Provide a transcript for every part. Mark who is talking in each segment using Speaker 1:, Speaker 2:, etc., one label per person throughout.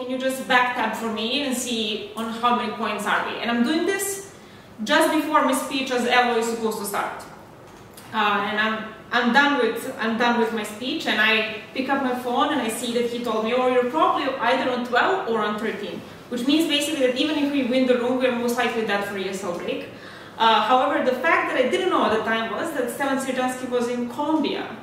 Speaker 1: can you just back tab for me and see on how many points are we? And I'm doing this just before my speech as Evo is supposed to start. Uh, and I'm, I'm done with I'm done with my speech and I pick up my phone and I see that he told me, oh, you're probably either on 12 or on 13, which means basically that even if we win the room, we're most likely dead for ESL break. Uh, however, the fact that I didn't know at the time was that Stefan Sirjansky was in Colombia.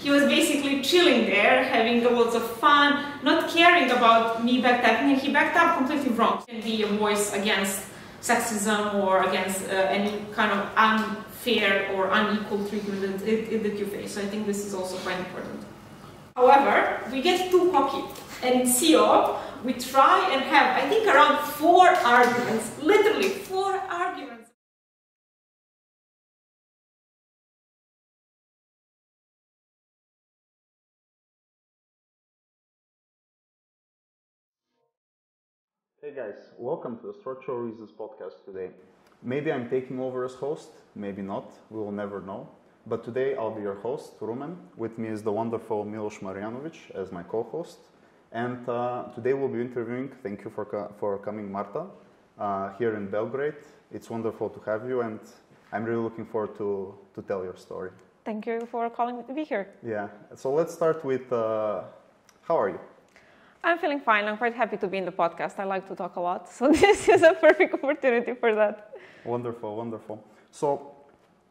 Speaker 1: He was basically chilling there, having lots of fun, not caring about me backtabbing, and he backed up completely wrong. Can be a voice against sexism or against uh, any kind of unfair or unequal treatment that, that you face. So I think this is also quite important. However, we get too cocky, and in CO, we try and have, I think, around four arguments, literally four arguments.
Speaker 2: Hey guys, welcome to the Structural Reasons podcast today. Maybe I'm taking over as host, maybe not, we will never know. But today I'll be your host, Rumen. With me is the wonderful Milos Marjanovic as my co host. And uh, today we'll be interviewing, thank you for, co- for coming, Marta, uh, here in Belgrade. It's wonderful to have you, and I'm really looking forward to, to tell your story.
Speaker 3: Thank you for calling me to be here.
Speaker 2: Yeah, so let's start with uh, how are you?
Speaker 3: I'm feeling fine. I'm quite happy to be in the podcast. I like to talk a lot, so this is a perfect opportunity for that.
Speaker 2: Wonderful, wonderful. So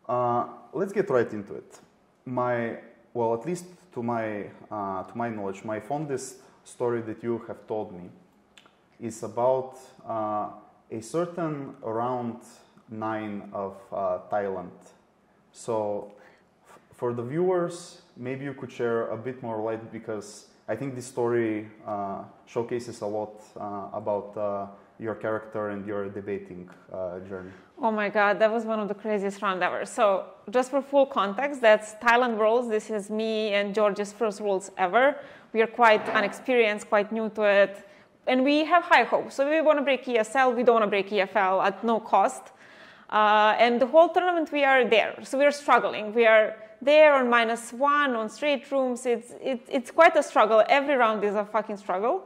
Speaker 2: uh, let's get right into it. My, well, at least to my uh, to my knowledge, my fondest story that you have told me is about uh, a certain round nine of uh, Thailand. So f- for the viewers, maybe you could share a bit more light because I think this story uh, showcases a lot uh, about uh, your character and your debating uh, journey.
Speaker 3: Oh my god, that was one of the craziest rounds ever. So, just for full context, that's Thailand Worlds. This is me and George's first Worlds ever. We are quite unexperienced, quite new to it, and we have high hopes. So, we want to break ESL, we don't want to break EFL at no cost. Uh, and the whole tournament, we are there. So, we are struggling. We are there on minus one on straight rooms. It's, it, it's quite a struggle. Every round is a fucking struggle.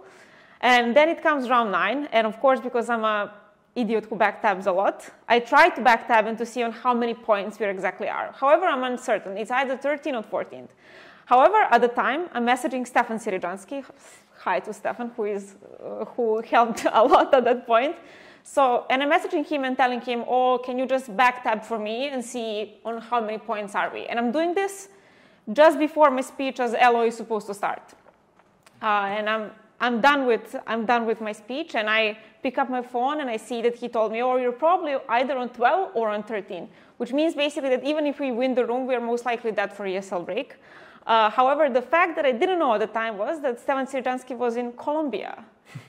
Speaker 3: And then it comes round nine. And of course, because I'm a idiot who backtabs a lot, I try to backtab and to see on how many points we exactly are. However, I'm uncertain. It's either 13 or 14. However, at the time, I'm messaging Stefan Sirijansky. Hi to Stefan, who, is, uh, who helped a lot at that point. So, and I'm messaging him and telling him, oh, can you just backtab for me and see on how many points are we? And I'm doing this just before my speech as Elo is supposed to start. Uh, and I'm, I'm, done with, I'm done with my speech and I pick up my phone and I see that he told me, oh, you're probably either on 12 or on 13, which means basically that even if we win the room, we're most likely dead for ESL break. Uh, however, the fact that I didn't know at the time was that Stefan Sirjansky was in Colombia.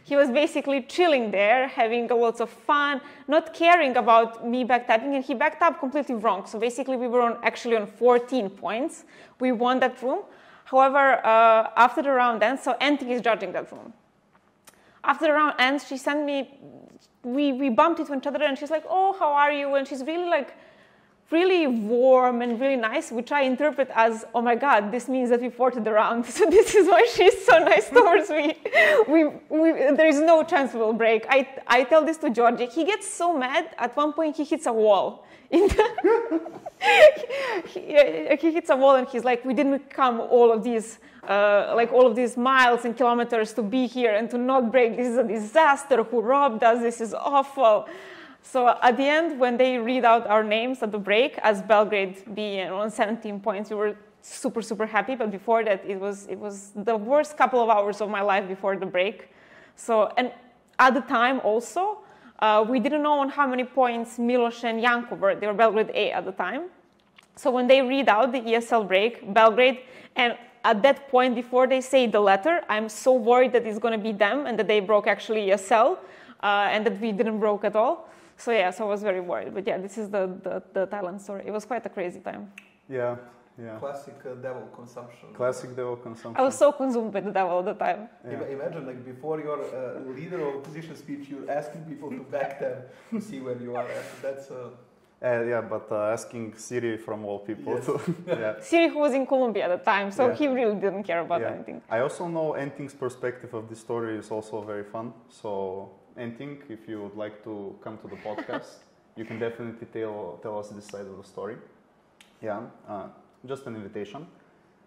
Speaker 3: He was basically chilling there, having lots of fun, not caring about me backtabbing, and he backed up completely wrong. So basically, we were on, actually on 14 points. We won that room. However, uh, after the round ends, so Antti is judging that room. After the round ends, she sent me, we, we bumped into each other, and she's like, oh, how are you? And she's really like, really warm and really nice, which I interpret as, oh my God, this means that we fought around. So this is why she's so nice towards me. We, we, there is no chance we will break. I, I tell this to Georgie. He gets so mad. At one point, he hits a wall. The, he, he, hits a wall and he's like, we didn't come all of these, uh, like all of these miles and kilometers to be here and to not break. This is a disaster. Who robbed us? This is awful. So at the end, when they read out our names at the break, as Belgrade being on 17 points, we were super, super happy. But before that, it was, it was the worst couple of hours of my life before the break. So, and at the time also, uh, we didn't know on how many points Milos and Janko were. They were Belgrade A at the time. So when they read out the ESL break, Belgrade, and at that point before they say the letter, I'm so worried that it's going to be them and that they broke actually ESL uh, and that we didn't broke at all. So yeah, so I was very worried. But yeah, this is the, the, the Thailand story. It was quite a crazy time.
Speaker 2: Yeah, yeah.
Speaker 4: Classic uh, devil consumption.
Speaker 2: Classic devil consumption.
Speaker 3: I was so consumed by the devil all the time.
Speaker 4: Yeah. Imagine like before your uh, leader or opposition speech, you're asking people to back them to see where you are at. That's uh,
Speaker 2: Uh, yeah, but uh, asking Siri from all people.
Speaker 4: Yes.
Speaker 2: To, yeah.
Speaker 3: Siri, who was in Colombia at the time, so
Speaker 2: Yeah.
Speaker 3: he really didn't care about
Speaker 2: Yeah.
Speaker 3: anything.
Speaker 2: I also know Enting's perspective of this story is also very fun. So, Enting, if you would like to come to the podcast, you can definitely tell, tell us this side of the story. Yeah, uh, just an invitation.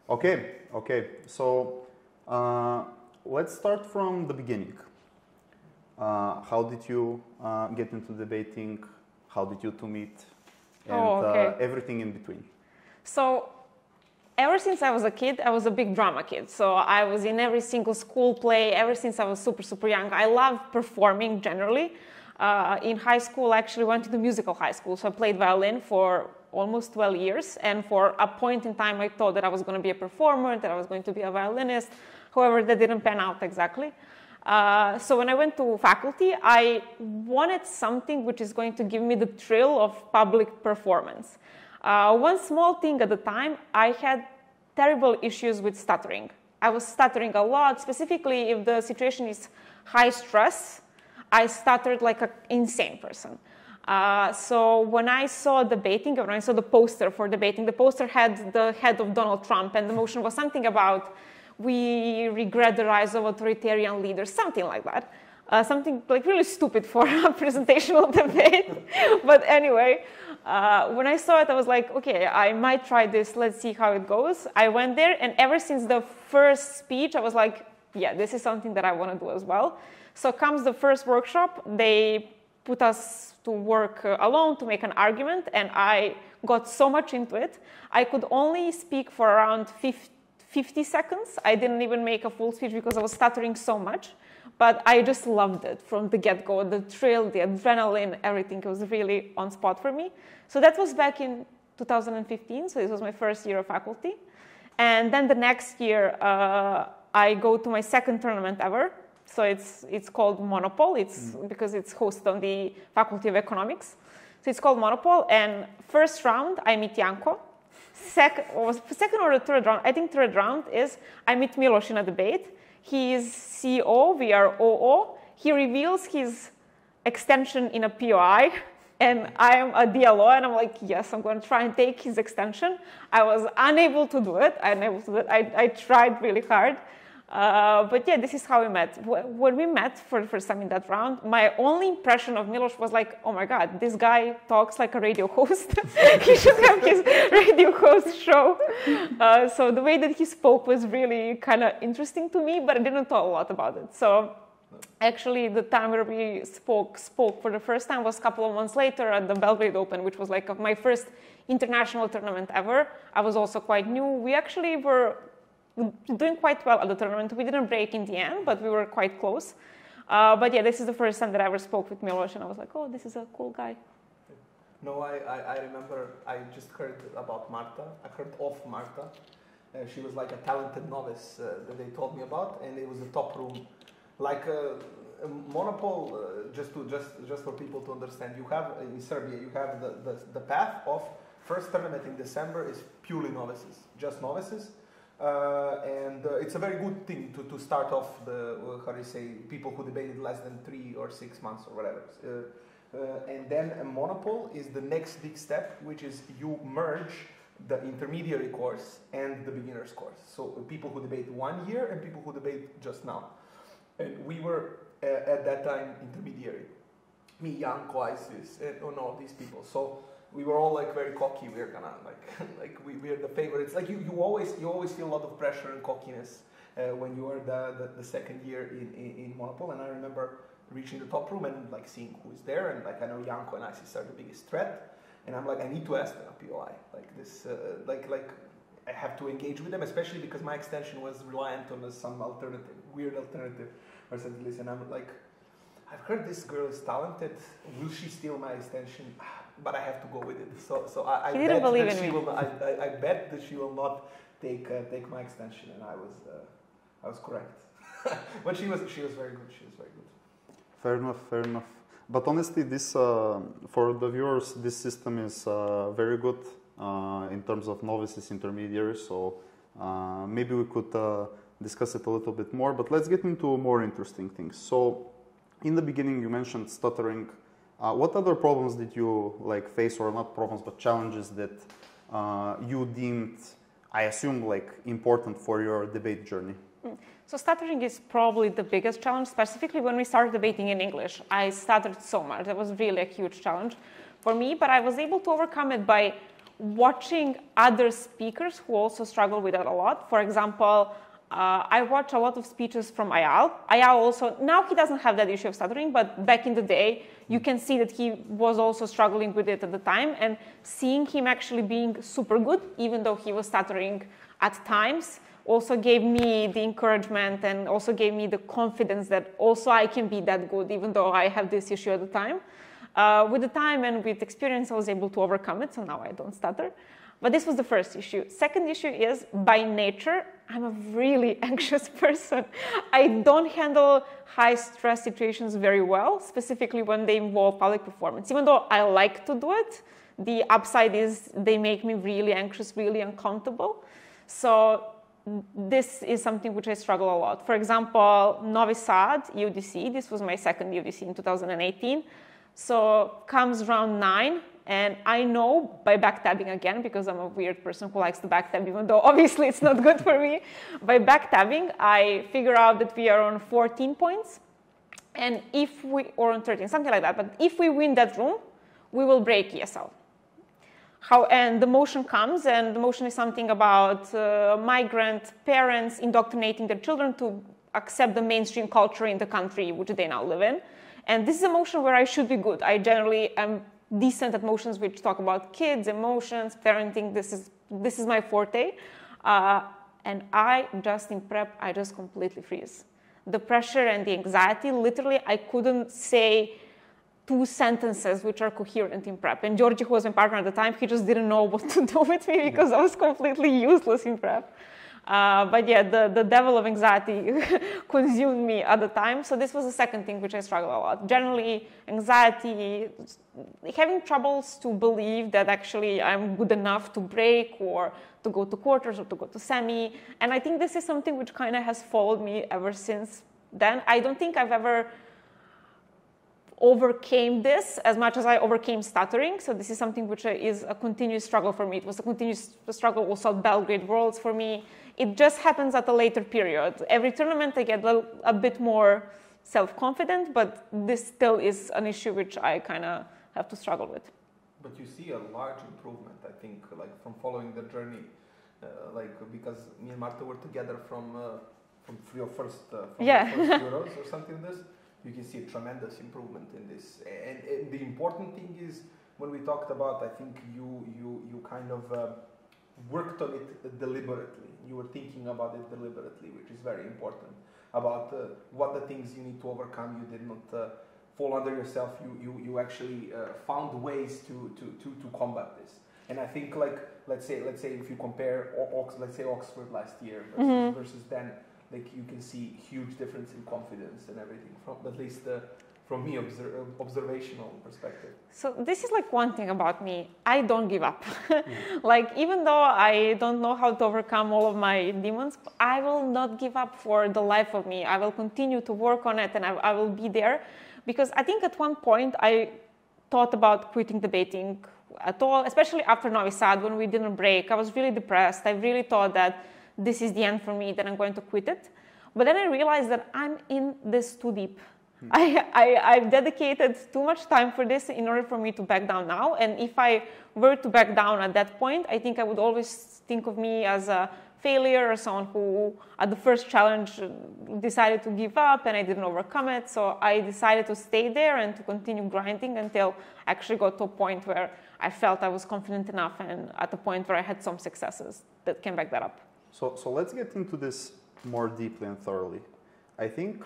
Speaker 2: Okay, okay. So, uh, let's start from the beginning. Uh, how did you uh, get into debating? How did you two meet? And
Speaker 3: Oh, okay.
Speaker 2: uh, everything in between.
Speaker 3: So, ever since I was a kid, I was a big drama kid. So, I was in every single school play ever since I was super, super young. I love performing generally. Uh, in high school, I actually went to the musical high school. So, I played violin for almost 12 years. And for a point in time, I thought that I was going to be a performer, that I was going to be a violinist. However, that didn't pan out exactly. Uh, so when I went to faculty, I wanted something which is going to give me the thrill of public performance. Uh, one small thing at the time, I had terrible issues with stuttering. I was stuttering a lot, specifically if the situation is high stress. I stuttered like an insane person. Uh, so when I saw debating, when I saw the poster for debating, the poster had the head of Donald Trump, and the motion was something about we regret the rise of authoritarian leaders, something like that. Uh, something like really stupid for a presentational debate. but anyway, uh, when I saw it, I was like, okay, I might try this. Let's see how it goes. I went there, and ever since the first speech, I was like, yeah, this is something that I want to do as well. So comes the first workshop. They put us to work uh, alone to make an argument, and I got so much into it. I could only speak for around 50 50 seconds. I didn't even make a full speech because I was stuttering so much. But I just loved it from the get go the thrill, the adrenaline, everything was really on spot for me. So that was back in 2015. So this was my first year of faculty. And then the next year, uh, I go to my second tournament ever. So it's, it's called Monopol. It's because it's hosted on the Faculty of Economics. So it's called Monopol. And first round, I meet Janko. Second, or second or the third round, I think third round is I meet Milos in a debate. He is CEO, we are OO. He reveals his extension in a POI, and I am a DLO, and I'm like, yes, I'm going to try and take his extension. I was unable to do it. I unable to do it. I, I tried really hard. Uh, but yeah, this is how we met. When we met for the first time in that round, my only impression of Milos was like, oh my god, this guy talks like a radio host. he should have his radio host show. Uh, so the way that he spoke was really kind of interesting to me, but I didn't thought a lot about it. So actually, the time where we spoke spoke for the first time was a couple of months later at the Belgrade Open, which was like my first international tournament ever. I was also quite new. We actually were doing quite well at the tournament. We didn't break in the end, but we were quite close. Uh, but yeah, this is the first time that I ever spoke with Milos, and I was like, oh, this is a cool guy.
Speaker 4: No, I, I, I remember I just heard about Marta. I heard of Marta. Uh, she was like a talented novice uh, that they told me about, and it was a top room. Like a, a monopole, uh, just to just just for people to understand, you have in Serbia you have the, the, the path of first tournament in December is purely novices, just novices. Uh, and uh, it's a very good thing to, to start off the uh, how do you say people who debated less than three or six months or whatever. Uh, uh, and then a monopole is the next big step, which is you merge the intermediary course and the beginner's course. So uh, people who debate one year and people who debate just now. And we were at that time intermediary. Me, Janko, Isis, and oh no, these people. So we were all like very cocky. We are gonna like like we, we are the favorites. Like you, you always you always feel a lot of pressure and cockiness uh, when you are the, the, the second year in, in, in. And I remember reaching the top room and like seeing who is there. And like I know Janko and Isis are the biggest threat. And I'm like I need to ask them a POI. Like this uh, like like I have to engage with them, especially because my extension was reliant on some alternative, weird alternative. Or something. Listen, I'm like. I've heard this girl is talented. Will she steal my extension? But I have to go with it. So, so I, I
Speaker 3: didn't
Speaker 4: bet
Speaker 3: believe
Speaker 4: that
Speaker 3: in
Speaker 4: she
Speaker 3: me.
Speaker 4: will. I, I, I bet that she will not take uh, take my extension, and I was uh, I was correct. but she was she was very good. She was very good.
Speaker 2: Fair enough, fair enough. But honestly, this uh, for the viewers, this system is uh, very good uh, in terms of novices, intermediaries. So uh, maybe we could uh, discuss it a little bit more. But let's get into more interesting things. So, in the beginning, you mentioned stuttering. Uh, what other problems did you like face, or not problems, but challenges that uh, you deemed, I assume, like important for your debate journey?
Speaker 3: So stuttering is probably the biggest challenge, specifically when we started debating in English. I stuttered so much; that was really a huge challenge for me. But I was able to overcome it by watching other speakers who also struggle with it a lot. For example, uh, I watch a lot of speeches from Ayal. Ayal also, now he doesn't have that issue of stuttering, but back in the day, you can see that he was also struggling with it at the time. And seeing him actually being super good, even though he was stuttering at times, also gave me the encouragement and also gave me the confidence that also I can be that good, even though I have this issue at the time. Uh, with the time and with experience, I was able to overcome it, so now I don't stutter. But this was the first issue. Second issue is by nature, I'm a really anxious person. I don't handle high stress situations very well, specifically when they involve public performance. Even though I like to do it, the upside is they make me really anxious, really uncomfortable. So this is something which I struggle a lot. For example, Novi Sad UDC, this was my second UDC in 2018. So comes round nine, and I know by backtabbing again, because I'm a weird person who likes to backtab, even though obviously it's not good for me. By backtabbing, I figure out that we are on 14 points. And if we, or on 13, something like that. But if we win that room, we will break ESL. How, and the motion comes, and the motion is something about uh, migrant parents indoctrinating their children to accept the mainstream culture in the country which they now live in. And this is a motion where I should be good. I generally am decent at motions which talk about kids, emotions, parenting. This is this is my forte. Uh, and I just in prep, I just completely freeze. The pressure and the anxiety, literally, I couldn't say two sentences which are coherent in prep. And Georgie, who was my partner at the time, he just didn't know what to do with me because I was completely useless in prep. Uh, but yeah, the, the devil of anxiety consumed me at the time. So this was the second thing which I struggle a lot. Generally, anxiety, having troubles to believe that actually I'm good enough to break or to go to quarters or to go to semi. And I think this is something which kind of has followed me ever since then. I don't think I've ever overcame this as much as I overcame stuttering. So this is something which is a continuous struggle for me. It was a continuous struggle also at Belgrade Worlds for me. It just happens at a later period. Every tournament I get a, a bit more self-confident, but this still is an issue which I kind of have to struggle with.
Speaker 4: But you see a large improvement, I think, like from following the journey, uh, like because me and Marta were together from uh, from your first uh, from
Speaker 3: yeah.
Speaker 4: your first Euros or something like this. You can see a tremendous improvement in this, and, and, the important thing is when we talked about, I think you you you kind of uh, worked on it deliberately. You were thinking about it deliberately, which is very important. About uh, what the things you need to overcome. You did not uh, fall under yourself. You you, you actually uh, found ways to, to, to, to combat this. And I think like let's say let's say if you compare Ox, let's say Oxford last year versus, mm-hmm. versus then, like you can see huge difference in confidence and everything from at least the from me obser- observational perspective.
Speaker 3: So this is like one thing about me. I don't give up. Like even though i don't know how to overcome all of my demons i will not give up for the life of me. I will continue to work on it and i, I will be there. Because i think at one point i thought about quitting debating at all especially after novi sad when we didn't break. I was really depressed. I really thought that this is the end for me that i'm going to quit it but then i realized that i'm in this too deep hmm. I, I, have dedicated too much time for this in order for me to back down now. And if I were to back down at that point, I think I would always think of me as a failure or someone who, at the first challenge, decided to give up and I didn't overcome it. So I decided to stay there and to continue grinding until I actually got to a point where I felt I was confident enough and at the point where I had some successes that can back that up.
Speaker 2: So, so let's get into this more deeply and thoroughly. I think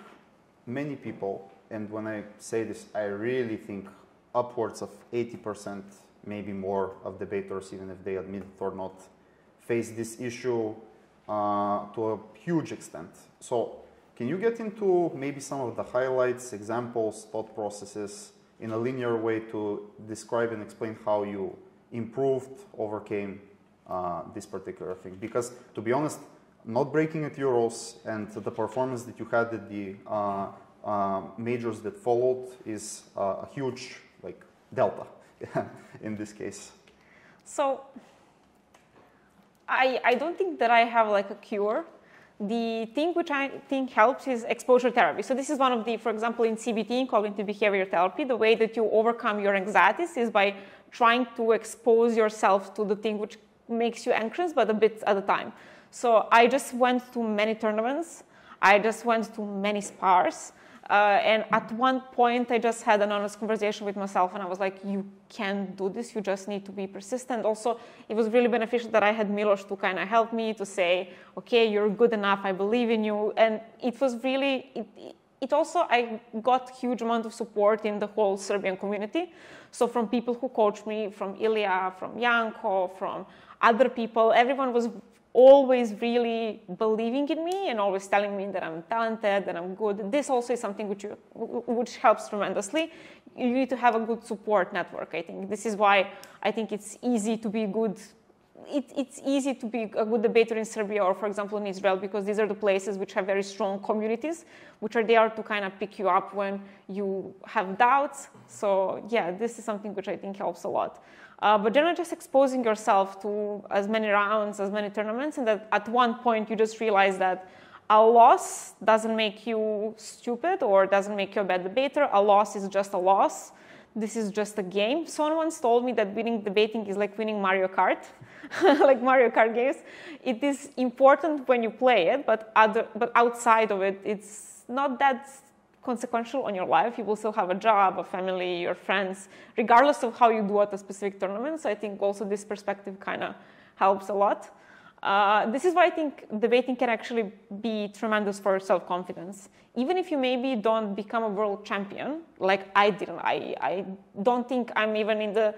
Speaker 2: many people, and when I say this, I really think upwards of 80%, maybe more, of debaters, even if they admit it or not, face this issue uh, to a huge extent. So, can you get into maybe some of the highlights, examples, thought processes in a linear way to describe and explain how you improved, overcame uh, this particular thing? Because to be honest, not breaking at Euros and the performance that you had at the uh, uh, majors that followed is uh, a huge like delta in this case?
Speaker 3: So I, I don't think that I have like a cure. The thing which I think helps is exposure therapy. So this is one of the, for example, in CBT, in cognitive behavior therapy, the way that you overcome your anxieties is by trying to expose yourself to the thing which makes you anxious, but a bit at a time. So I just went to many tournaments. I just went to many spars. Uh, and at one point, I just had an honest conversation with myself, and I was like, "You can't do this. You just need to be persistent." Also, it was really beneficial that I had Milos to kind of help me to say, "Okay, you're good enough. I believe in you." And it was really. It, it also I got huge amount of support in the whole Serbian community. So from people who coached me, from Ilya, from Janko, from other people, everyone was always really believing in me and always telling me that I'm talented, that I'm good. This also is something which, you, which helps tremendously. You need to have a good support network, I think. This is why I think it's easy to be good. It, it's easy to be a good debater in Serbia or, for example, in Israel, because these are the places which have very strong communities, which are there to kind of pick you up when you have doubts. So, yeah, this is something which I think helps a lot. Uh, but then just exposing yourself to as many rounds, as many tournaments, and that at one point you just realize that a loss doesn't make you stupid or doesn't make you a bad debater. A loss is just a loss. This is just a game. Someone once told me that winning debating is like winning Mario Kart, like Mario Kart games. It is important when you play it, but other, but outside of it, it's not that consequential on your life. You will still have a job, a family, your friends, regardless of how you do at a specific tournament. So I think also this perspective kind of helps a lot. Uh, this is why I think debating can actually be tremendous for self confidence. Even if you maybe don't become a world champion, like I didn't, I, I don't think I'm even in the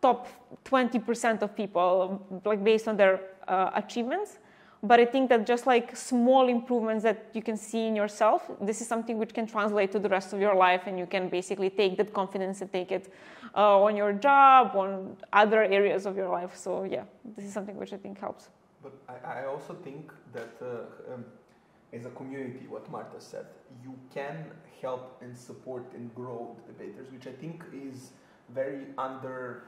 Speaker 3: top 20% of people, like based on their uh, achievements. But I think that just like small improvements that you can see in yourself, this is something which can translate to the rest of your life, and you can basically take that confidence and take it uh, on your job, on other areas of your life. So yeah, this is something which I think helps.
Speaker 4: But I, I also think that uh, um, as a community, what Marta said, you can help and support and grow the debaters, which I think is very under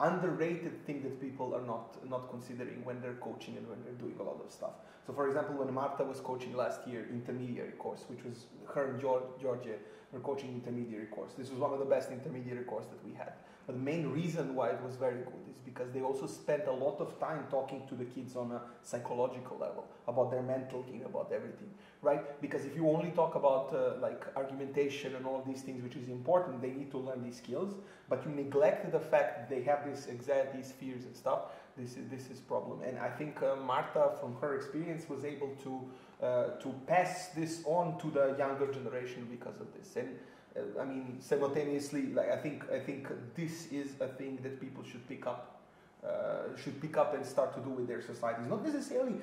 Speaker 4: underrated thing that people are not not considering when they're coaching and when they're doing a lot of stuff. So, for example, when Marta was coaching last year intermediary course, which was her and Georgie were coaching intermediary course. This was one of the best intermediary course that we had. The main reason why it was very good is because they also spent a lot of time talking to the kids on a psychological level about their mental game, about everything, right? Because if you only talk about uh, like argumentation and all these things, which is important, they need to learn these skills, but you neglect the fact that they have these anxieties, fears, and stuff. This is this is problem, and I think uh, Marta, from her experience, was able to uh, to pass this on to the younger generation because of this, and uh, I mean, simultaneously, like I think, I think this is a thing that people should pick up, uh, should pick up and start to do with their societies. Not necessarily,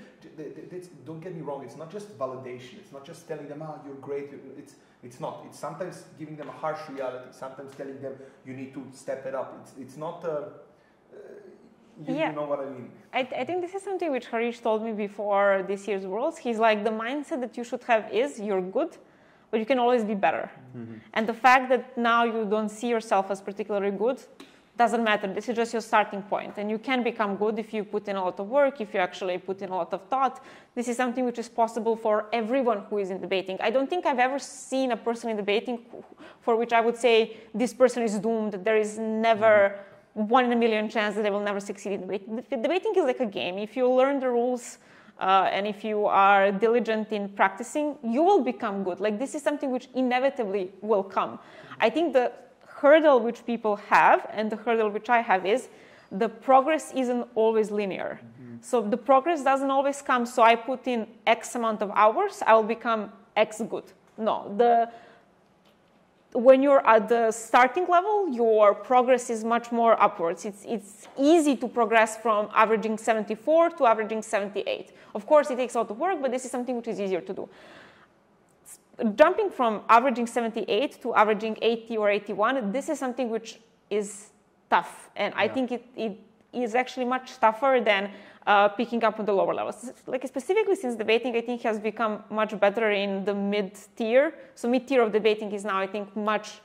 Speaker 4: don't get me wrong. It's not just validation. It's not just telling them, "Ah, oh, you're great." It's it's not. It's sometimes giving them a harsh reality. Sometimes telling them you need to step it up. It's it's not. Uh, uh you, yeah. you, know what I mean.
Speaker 3: I, I, think this is something which Harish told me before this year's Worlds. He's like, the mindset that you should have is you're good, but you can always be better. Mm-hmm. And the fact that now you don't see yourself as particularly good doesn't matter. This is just your starting point. And you can become good if you put in a lot of work, if you actually put in a lot of thought. This is something which is possible for everyone who is in debating. I don't think I've ever seen a person in debating for which I would say this person is doomed. There is never mm-hmm. one in a million chance that they will never succeed in debating. Debating is like a game. If you learn the rules, uh, and if you are diligent in practicing, you will become good. Like this is something which inevitably will come. I think the hurdle which people have and the hurdle which I have is the progress isn't always linear. Mm-hmm. So the progress doesn't always come. So I put in X amount of hours, I will become X good. No, the when you're at the starting level, your progress is much more upwards. It's, it's easy to progress from averaging 74 to averaging 78. Of course, it takes a lot of work, but this is something which is easier to do. Jumping from averaging 78 to averaging 80 or 81, this is something which is tough. And I think it, it is actually much tougher than uh, picking up on the lower levels. Like specifically since debating, I think has become much better in the mid tier. So mid tier of debating is now, I think, much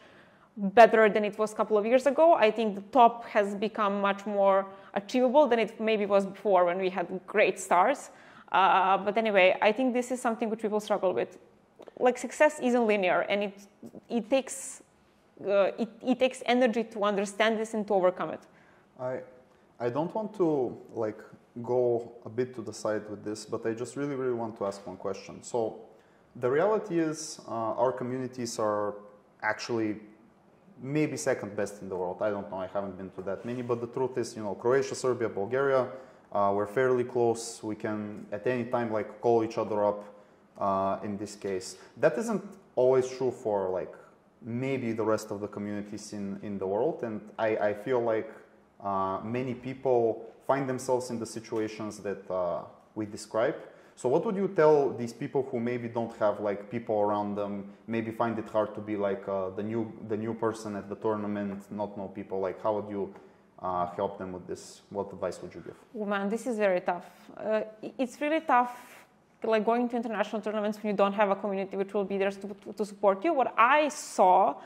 Speaker 3: better than it was a couple of years ago. I think the top has become much more achievable than it maybe was before when we had great stars. Uh, but anyway, I think this is something which people struggle with. Like success isn't linear, and it it takes uh, it, it takes energy to understand this and to overcome it.
Speaker 2: I I don't want to like go a bit to the side with this, but I just really really want to ask one question. So the reality is uh, our communities are actually maybe second best in the world. I don't know. I haven't been to that many, but the truth is, you know, Croatia, Serbia, Bulgaria, uh, we're fairly close. We can at any time like call each other up. Uh, in this case, that isn't always true for like maybe the rest of the communities in in the world, and I, I feel like uh, many people find themselves in the situations that uh, we describe so what would you tell these people who maybe don't have like people around them, maybe find it hard to be like uh, the new the new person at the tournament, not know people? Like how would you uh, help them with this? What advice would you give?
Speaker 3: Oh man, this is very tough. Uh, it's really tough, like going to international tournaments when you don't have a community which will be there to, to support you. What I saw,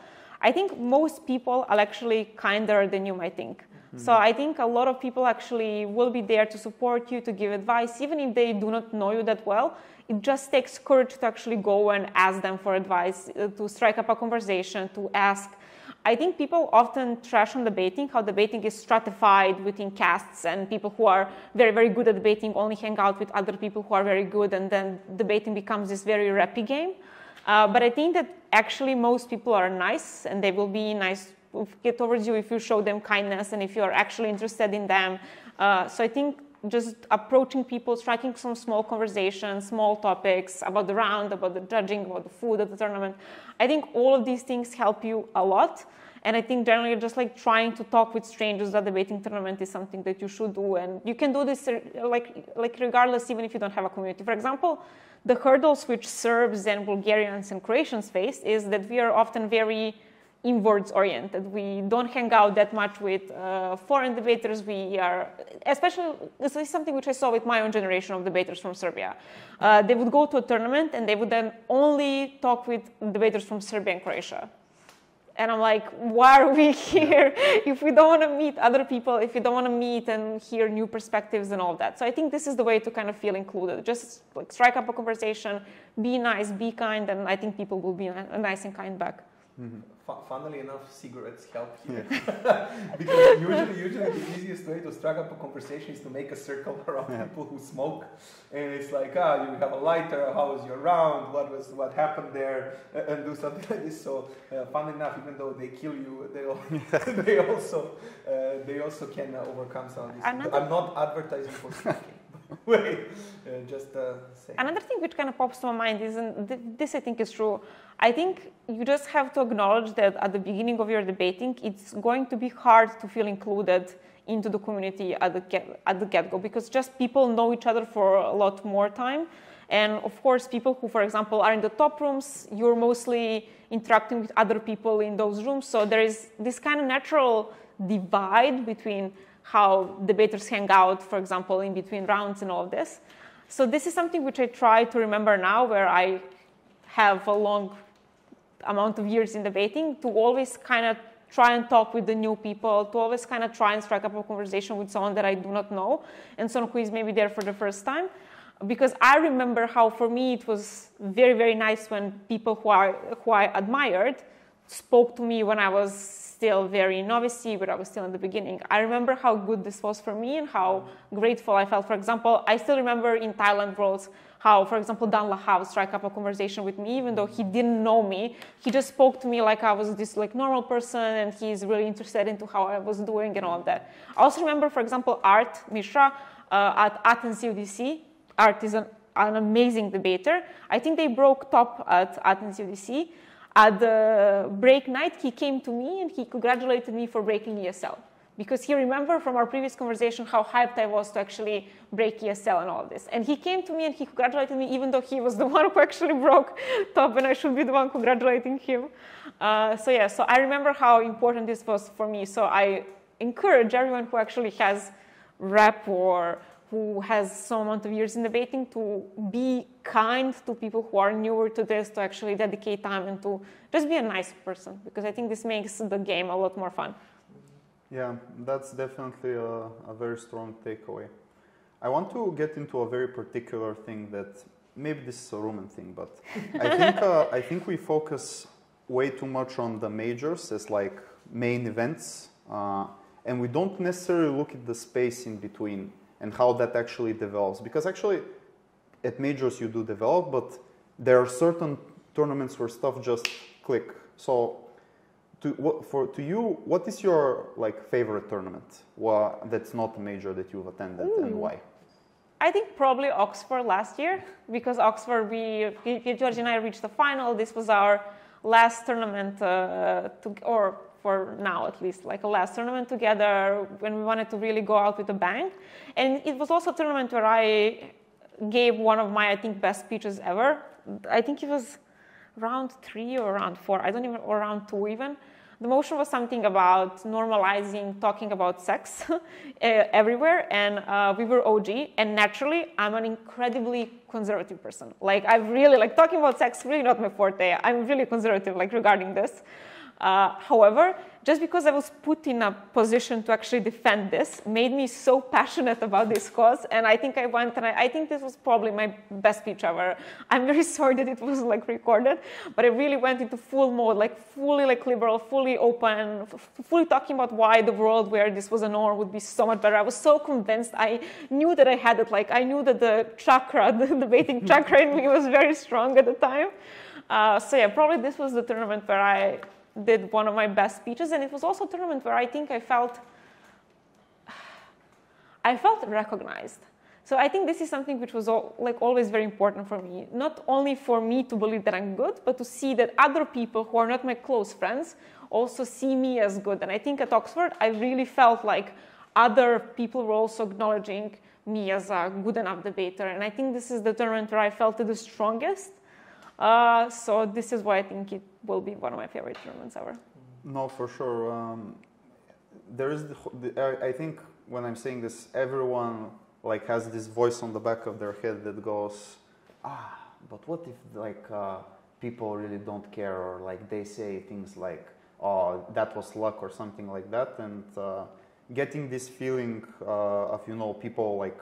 Speaker 3: I think most people are actually kinder than you might think. Mm-hmm. So I think a lot of people actually will be there to support you, to give advice, even if they do not know you that well. It just takes courage to actually go and ask them for advice, uh, to strike up a conversation, to ask. I think people often trash on debating, how debating is stratified within castes, and people who are very, very good at debating only hang out with other people who are very good, and then debating becomes this very rappy game. Uh, but I think that actually most people are nice, and they will be nice towards you if you show them kindness and if you're actually interested in them. Uh, so I think just approaching people, striking some small conversations, small topics about the round, about the judging, about the food at the tournament. I think all of these things help you a lot. And I think generally just like trying to talk with strangers at the debating tournament is something that you should do. And you can do this like, like regardless, even if you don't have a community. For example, the hurdles which Serbs and Bulgarians and Croatians face is that we are often very inwards oriented. We don't hang out that much with uh, foreign debaters. We are, especially, this is something which I saw with my own generation of debaters from Serbia. Uh, they would go to a tournament and they would then only talk with debaters from Serbia and Croatia. And I'm like, why are we here if we don't want to meet other people, if we don't want to meet and hear new perspectives and all that? So I think this is the way to kind of feel included. Just like strike up a conversation, be nice, be kind, and I think people will be nice and kind back.
Speaker 4: Mm-hmm funnily enough, cigarettes help here. Yeah. because usually, usually the easiest way to strike up a conversation is to make a circle around yeah. people who smoke, and it's like, ah, you have a lighter. How was your round? What was what happened there? And do something like this. So, uh, funnily enough, even though they kill you, they they also uh, they also can uh, overcome some of this. I'm not advertising for smoking. Wait, uh, just uh, say.
Speaker 3: Another thing which kind of pops to my mind is, and th- this I think is true. I think you just have to acknowledge that at the beginning of your debating, it's going to be hard to feel included into the community at the get, at the get-go because just people know each other for a lot more time. And of course, people who, for example, are in the top rooms, you're mostly interacting with other people in those rooms. So there is this kind of natural divide between how debaters hang out, for example, in between rounds and all of this. So this is something which I try to remember now, where I have a long amount of years in debating, to always kind of try and talk with the new people, to always kind of try and strike up a conversation with someone that I do not know, and someone who is maybe there for the first time. Because I remember how for me it was very, very nice when people who, are, who I admired spoke to me when I was still very novice, but I was still in the beginning. I remember how good this was for me and how grateful I felt. For example, I still remember in Thailand Worlds how, for example, Dan Lahav struck up a conversation with me, even though he didn't know me. He just spoke to me like I was this like normal person, and he's really interested into how I was doing and all of that. I also remember, for example, Art Mishra uh, at Athens UDC. Art is an, an amazing debater. I think they broke top at Athens UDC. At the break night, he came to me and he congratulated me for breaking ESL because he remembered from our previous conversation how hyped I was to actually break ESL and all this. And he came to me and he congratulated me even though he was the one who actually broke top and I should be the one congratulating him. Uh, so yeah, so I remember how important this was for me. So I encourage everyone who actually has rep or who has some amount of years in debating to be kind to people who are newer to this, to actually dedicate time and to just be a nice person, because I think this makes the game a lot more fun.
Speaker 2: Yeah, that's definitely a, a very strong takeaway. I want to get into a very particular thing that maybe this is a Roman thing, but I think uh, I think we focus way too much on the majors as like main events, uh, and we don't necessarily look at the space in between and how that actually develops. Because actually, at majors you do develop, but there are certain tournaments where stuff just click. So, to what, for to you, what is your like favorite tournament? Well, that's not a major that you've attended, and why?
Speaker 3: I think probably Oxford last year because Oxford, we, George and I reached the final. This was our last tournament, uh, to, or for now at least, like a last tournament together when we wanted to really go out with a bang. And it was also a tournament where I gave one of my, I think, best speeches ever. I think it was round three or round four, I don't even, or round two even. The motion was something about normalizing talking about sex everywhere, and uh, we were OG. And naturally, I'm an incredibly conservative person. Like I really like talking about sex. Really not my forte. I'm really conservative, like regarding this. Uh, however, just because I was put in a position to actually defend this made me so passionate about this cause. And I think I went and I, I, think this was probably my best speech ever. I'm very sorry that it was like recorded, but I really went into full mode, like fully like liberal, fully open, fully talking about why the world where this was a norm would be so much better. I was so convinced. I knew that I had it. Like I knew that the chakra, the debating chakra in me was very strong at the time. Uh, so yeah, probably this was the tournament where I did one of my best speeches, and it was also a tournament where I think I felt I felt recognized. So I think this is something which was all, like always very important for me. Not only for me to believe that I'm good, but to see that other people who are not my close friends also see me as good. And I think at Oxford, I really felt like other people were also acknowledging me as a good enough debater. And I think this is the tournament where I felt the strongest uh, so this is why I think it will be one of my favorite tournaments ever.
Speaker 2: No, for sure. Um, there is, the, the, I think when I'm saying this, everyone like has this voice on the back of their head that goes, ah, but what if like uh, people really don't care or like they say things like, oh, that was luck or something like that, and uh, getting this feeling uh, of you know people like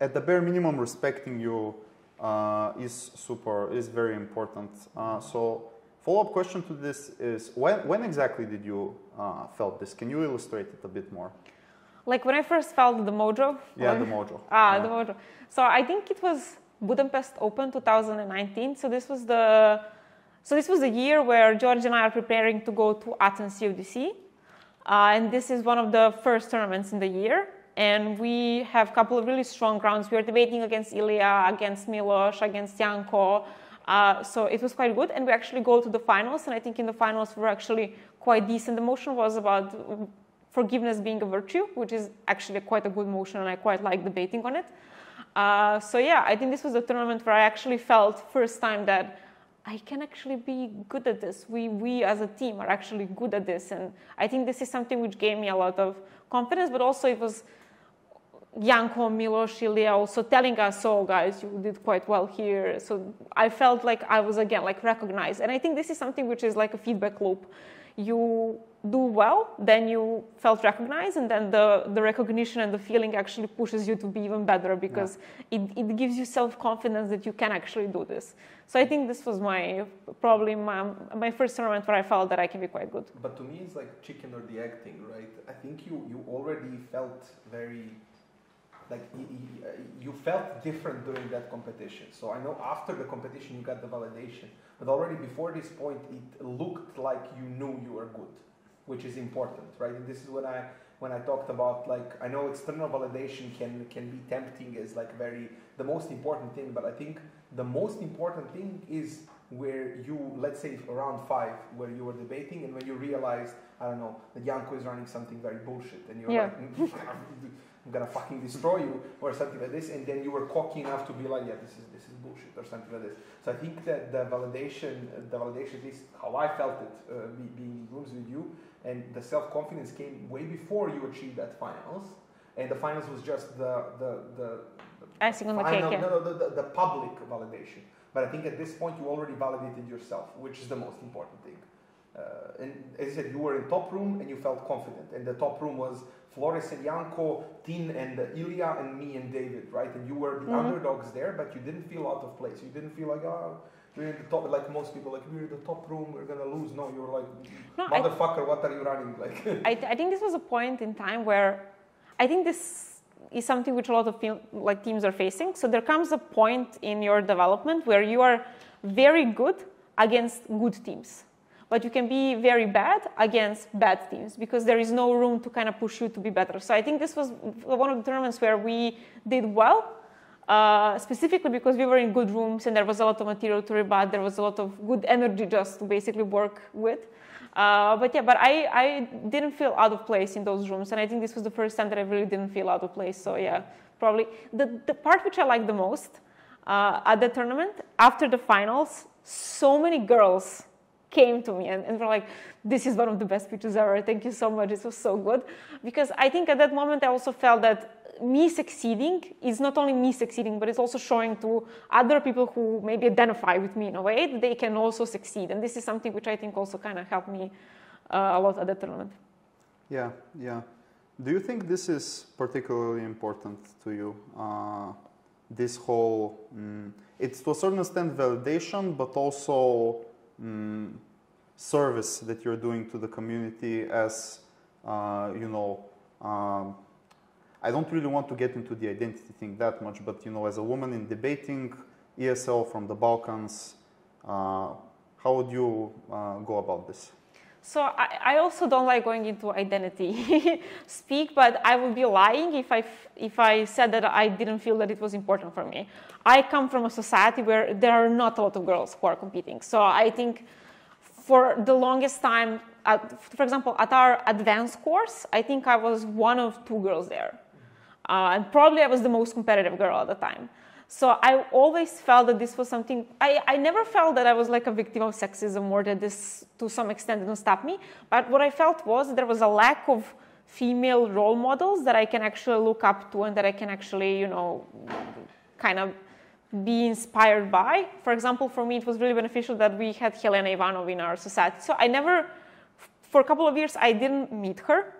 Speaker 2: at the bare minimum respecting you uh, is super, is very important. Uh, so follow-up question to this is, when, when exactly did you uh, felt this? Can you illustrate it a bit more?
Speaker 3: Like when I first felt the mojo?
Speaker 2: Yeah, the mojo.
Speaker 3: Ah,
Speaker 2: yeah.
Speaker 3: the mojo. So I think it was Budapest Open 2019. So this was the, so this was the year where George and I are preparing to go to Athens EUDC. Uh, and this is one of the first tournaments in the year and we have a couple of really strong grounds. We were debating against Ilya, against Milos, against Janko. Uh, so it was quite good, and we actually go to the finals. And I think in the finals we were actually quite decent. The motion was about forgiveness being a virtue, which is actually quite a good motion, and I quite like debating on it. Uh, so yeah, I think this was a tournament where I actually felt first time that I can actually be good at this. We, we as a team are actually good at this. And I think this is something which gave me a lot of confidence, but also it was Janko Milos Ilya also telling us, "So, guys, you did quite well here." So I felt like I was again like recognized, and I think this is something which is like a feedback loop. You do well, then you felt recognized, and then the, the recognition and the feeling actually pushes you to be even better because yeah. it, it gives you self confidence that you can actually do this. So I think this was my probably my, my first tournament where I felt that I can be quite good.
Speaker 4: But to me, it's like chicken or the egg thing, right? I think you you already felt very like you felt different during that competition. So I know after the competition you got the validation, but already before this point it looked like you knew you were good, which is important, right? And this is when I when I talked about like I know external validation can can be tempting as like very the most important thing, but I think the most important thing is where you let's say around five where you were debating and when you realized I don't know that Janko is running something very bullshit and you're
Speaker 3: yeah.
Speaker 4: like mm, I'm gonna fucking destroy you or something like this, and then you were cocky enough to be like, yeah, this is this is bullshit or something like this. So I think that the validation, the validation is how I felt it uh, being in rooms with you, and the self confidence came way before you achieved that finals, and the finals was just the the the, the
Speaker 3: Icing on the cake, yeah.
Speaker 4: no, no, the, the, the public validation. But I think at this point you already validated yourself, which is the most important thing. Uh, and as I said, you were in top room and you felt confident. And the top room was Flores and Janko, Tin and uh, Ilya, and me and David, right? And you were the
Speaker 3: Mhm.
Speaker 4: underdogs there, but you didn't feel out of place. You didn't feel like, oh, we're in the top, like most people, like, we're in the top room, we're gonna lose. No, you were like,
Speaker 3: No,
Speaker 4: motherfucker, what are you running? Like,
Speaker 3: I, I think this was a point in time where I think this is something which a lot of like teams are facing. So there comes a point in your development where you are very good against good teams, but you can be very bad against bad teams because there is no room to kind of push you to be better. So I think this was one of the tournaments where we did well. Uh, specifically because we were in good rooms and there was a lot of material to rebut, there was a lot of good energy just to basically work with. Uh, but yeah, but I, I didn't feel out of place in those rooms, and I think this was the first time that I really didn't feel out of place. So yeah, probably the, the part which I liked the most uh, at the tournament after the finals, so many girls came to me and, and were like, "This is one of the best pictures ever. Thank you so much. It was so good." Because I think at that moment I also felt that me succeeding is not only me succeeding, but it's also showing to other people who maybe identify with me in a way that they can also succeed. And this is something which I think also kind of helped me uh, a lot at the tournament.
Speaker 2: Yeah, yeah. Do you think this is particularly important to you? Uh, this whole, mm, it's to a certain extent validation, but also mm, service that you're doing to the community as, uh, you know, um, I don't really want to get into the identity thing that much, but you know, as a woman in debating ESL from the Balkans, uh, how would you uh, go about this?
Speaker 3: So I, I also don't like going into identity speak, but I would be lying if I, if I said that I didn't feel that it was important for me. I come from a society where there are not a lot of girls who are competing. So I think for the longest time, at, for example, at our advanced course, I think I was one of two girls there. Uh, and probably I was the most competitive girl at the time. So I always felt that this was something, I, I never felt that I was like a victim of sexism or that this to some extent didn't stop me. But what I felt was there was a lack of female role models that I can actually look up to and that I can actually, you know, kind of be inspired by. For example, for me, it was really beneficial that we had Helena Ivanov in our society. So I never, for a couple of years, I didn't meet her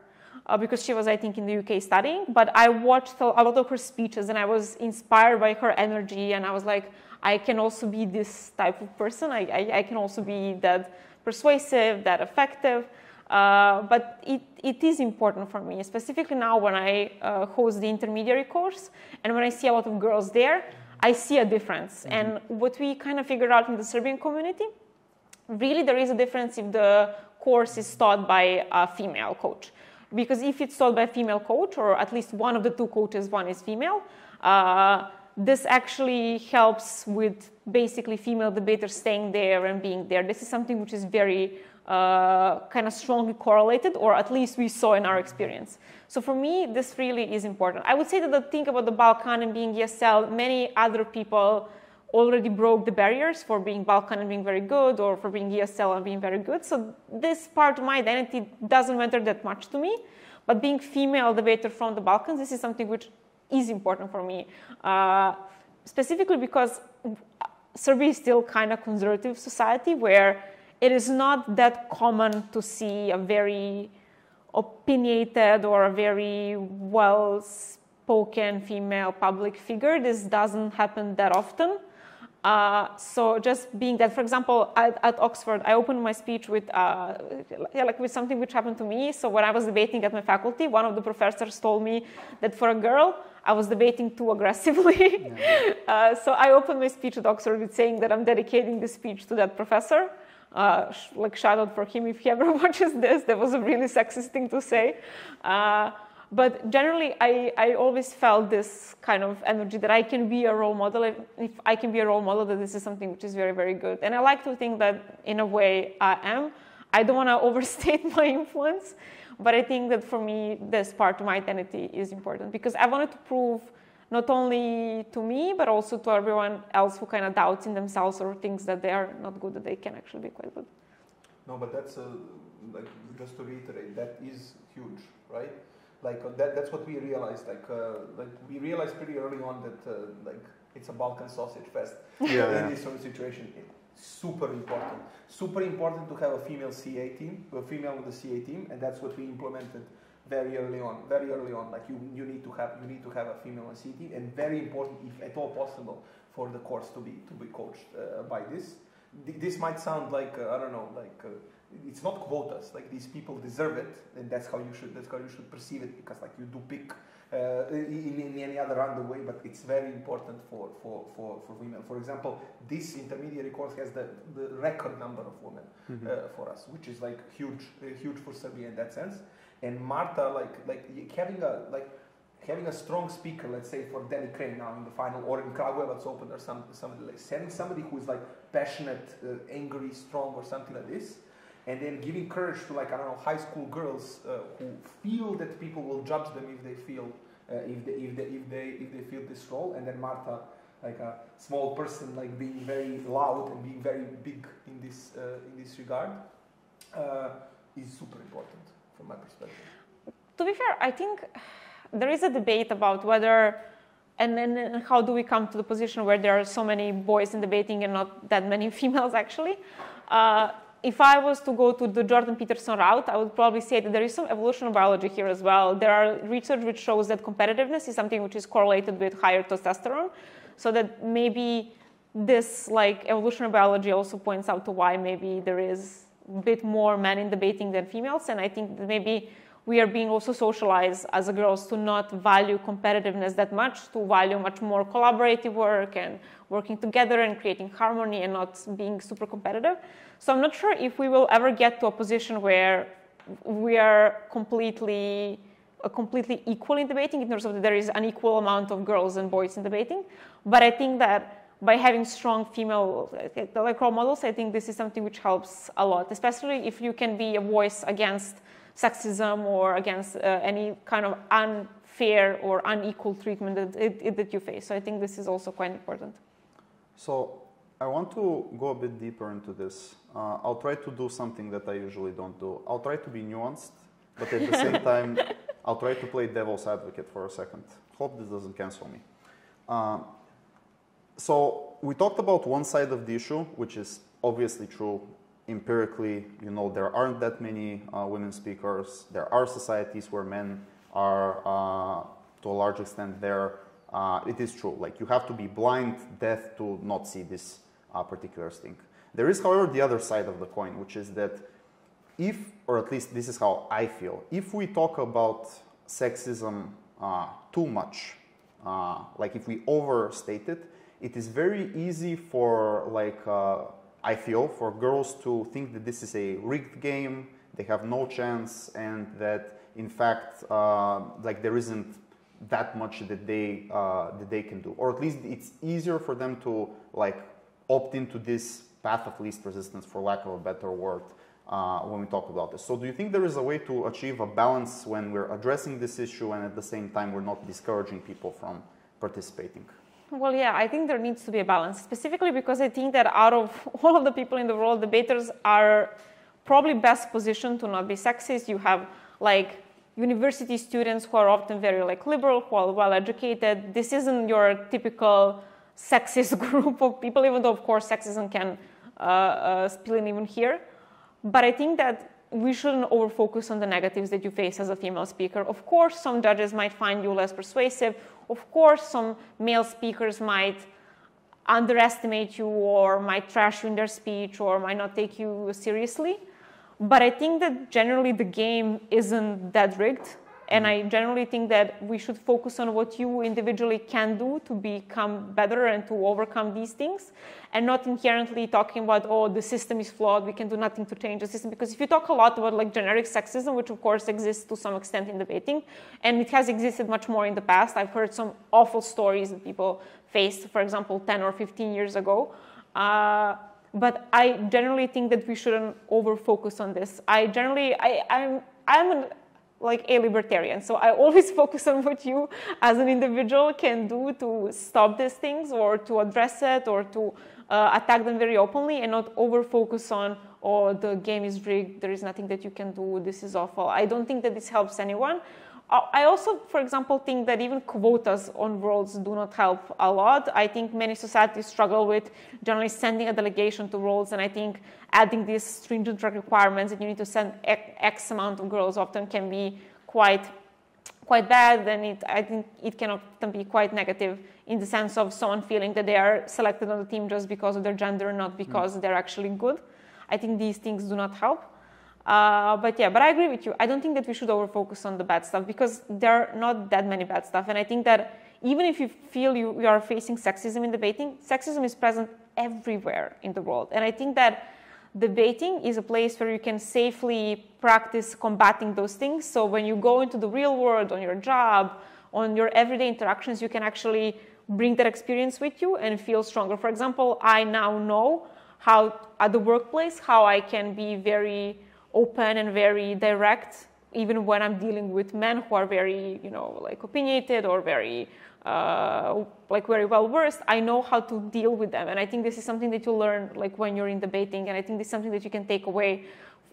Speaker 3: uh, because she was, I think, in the UK studying. But I watched a a lot of her speeches and I was inspired by her energy. And I was like, I can also be this type of person. I, I, I can also be that persuasive, that effective. Uh, but it, it is important for me, specifically now when I uh, host the intermediary course and when I see a lot of girls there, I see a difference. And what we kind of figured out in the Serbian community, really there is a difference if the course is taught by a female coach. Because if it's taught by a female coach, or at least one of the two coaches, one is female, uh, this actually helps with basically female debaters staying there and being there. This is something which is very uh, kind of strongly correlated, or at least we saw in our experience. So for me, this really is important. I would say that the thing about the Balkan and being ESL, many other people already broke the barriers for being Balkan and being very good, or for being ESL and being very good. So this part of my identity doesn't matter that much to me. But being female debater from the Balkans, this is something which is important for me, uh, specifically because Serbia is still kind of conservative society where it is not that common to see a very opinionated or a very well spoken female public figure. This doesn't happen that often. Uh, so just being that, for example, at, at Oxford, I opened my speech with, uh, yeah, like with something which happened to me. So when I was debating at my faculty, one of the professors told me that for a girl, I was debating too aggressively. Yeah. uh, so I opened my speech at Oxford with saying that I'm dedicating the speech to that professor. Uh, like shout out for him if he ever watches this. That was a really sexist thing to say. Uh, but generally, I, I always felt this kind of energy that I can be a role model. If, if I can be a role model, that this is something which is very, very good. And I like to think that in a way I am. I don't want to overstate my influence, but I think that for me, this part of my identity is important because I wanted to prove not only to me, but also to everyone else who kind of doubts in themselves or thinks that they are not good, that they can actually be quite good.
Speaker 4: No, but that's a, like just to reiterate, that is huge, right? like uh, that, that's what we realized. Like uh, like we realized pretty early on that uh, like it's a Balkan sausage fest
Speaker 2: Yeah,
Speaker 4: in
Speaker 2: yeah.
Speaker 4: this sort of situation. Super important. Super important to have a female CA team, a female on the CA team, and that's what we implemented very early on. Very early on, like you, you need to have you need to have a female team, and very important, if at all possible, for the course to be to be coached uh, by this. Th- This might sound like uh, I don't know, like uh, it's not quotas. Like these people deserve it, and that's how you should that's how you should perceive it. Because like you do pick uh, in, in any other random way, but it's very important for, for, for, for women. For example, this intermediary course has the, the record number of women
Speaker 2: Mhm.
Speaker 4: uh, for us, which is like huge, uh, huge for Serbia in that sense. And Marta, like like having a like having a strong speaker, let's say for Danny Crane now in the final, or in Kragujevac Open, or some somebody like having somebody who is like passionate, uh, angry, strong, or something like this. And then giving courage to like I don't know high school girls uh, who feel that people will judge them if they feel uh, if they if they if they if they feel this role, and then Marta, like a small person, like being very loud and being very big in this uh, in this regard, uh, is super important from my perspective.
Speaker 3: To be fair, I think there is a debate about whether and then how do we come to the position where there are so many boys in debating and not that many females actually. Uh, if I was to go to the Jordan Peterson route, I would probably say that there is some evolutionary biology here as well. There are research which shows that competitiveness is something which is correlated with higher testosterone, so that maybe this like evolutionary biology also points out to why maybe there is bit more men in debating than females, and I think maybe we are being also socialized as girls to not value competitiveness that much, to value much more collaborative work and working together and creating harmony and not being super competitive. So I'm not sure if we will ever get to a position where we are completely uh, completely equal in debating in terms of there is an equal amount of girls and boys in debating. But I think that by having strong female uh, like role models, I think this is something which helps a lot, especially if you can be a voice against sexism or against uh, any kind of unfair or unequal treatment that, it, that you face. So I think this is also quite important.
Speaker 2: So I want to go a bit deeper into this. Uh, I'll try to do something that I usually don't do. I'll try to be nuanced, but at the same time, I'll try to play devil's advocate for a second. Hope this doesn't cancel me. Uh, so we talked about one side of the issue, which is obviously true. Empirically, you know, there aren't that many uh, women speakers. There are societies where men are, uh, to a large extent, there. Uh, it is true. Like you have to be blind, deaf to not see this uh, particular thing. There is, however, the other side of the coin, which is that if, or at least this is how I feel, if we talk about sexism uh, too much, uh, like if we overstate it, it is very easy for like uh, I feel for girls to think that this is a rigged game, they have no chance, and that in fact uh, like there isn't that much that they uh, that they can do, or at least it's easier for them to like opt into this path of least resistance, for lack of a better word, uh, when we talk about this. So, do you think there is a way to achieve a balance when we're addressing this issue and at the same time we're not discouraging people from participating?
Speaker 3: Well, yeah, I think there needs to be a balance, specifically because I think that out of all of the people in the world, debaters are probably best positioned to not be sexist. You have like university students who are often very like liberal, who are well educated. This isn't your typical sexist group of people, even though of course sexism can uh, uh, spill in even here. But I think that we shouldn't overfocus on the negatives that you face as a female speaker. Of course, some judges might find you less persuasive. Of course, some male speakers might underestimate you or might trash you in their speech or might not take you seriously. But I think that generally the game isn't that rigged. And I generally think that we should focus on what you individually can do to become better and to overcome these things, and not inherently talking about, oh, the system is flawed, we can do nothing to change the system. Because if you talk a lot about like generic sexism, which of course exists to some extent in debating, and it has existed much more in the past, I've heard some awful stories that people faced, for example, 10 or 15 years ago. Uh, but I generally think that we shouldn't over focus on this. I generally, I, I'm, I'm an, like a libertarian, so I always focus on what you as an individual can do to stop these things or to address it or to uh, attack them very openly and not over focus on, oh, the game is rigged, there is nothing that you can do, this is awful. I don't think that this helps anyone. I also, for example, think that even quotas on roles do not help a lot. I think many societies struggle with generally sending a delegation to roles, and I think adding these stringent requirements that you need to send X amount of girls often can be quite quite bad, and it, I think it can often be quite negative in the sense of someone feeling that they are selected on the team just because of their gender, not because mm. they're actually good. I think these things do not help. Uh, but yeah, but I agree with you. I don't think that we should over focus on the bad stuff because there are not that many bad stuff. And I think that even if you feel you, you are facing sexism in debating, sexism is present everywhere in the world. And I think that debating is a place where you can safely practice combating those things. So when you go into the real world, on your job, on your everyday interactions, you can actually bring that experience with you and feel stronger. For example, I now know how at the workplace how I can be very open and very direct, even when I'm dealing with men who are very, you know, like opinionated or very, uh, like very well versed. I know how to deal with them, and I think this is something that you learn like when you're in debating, and I think this is something that you can take away,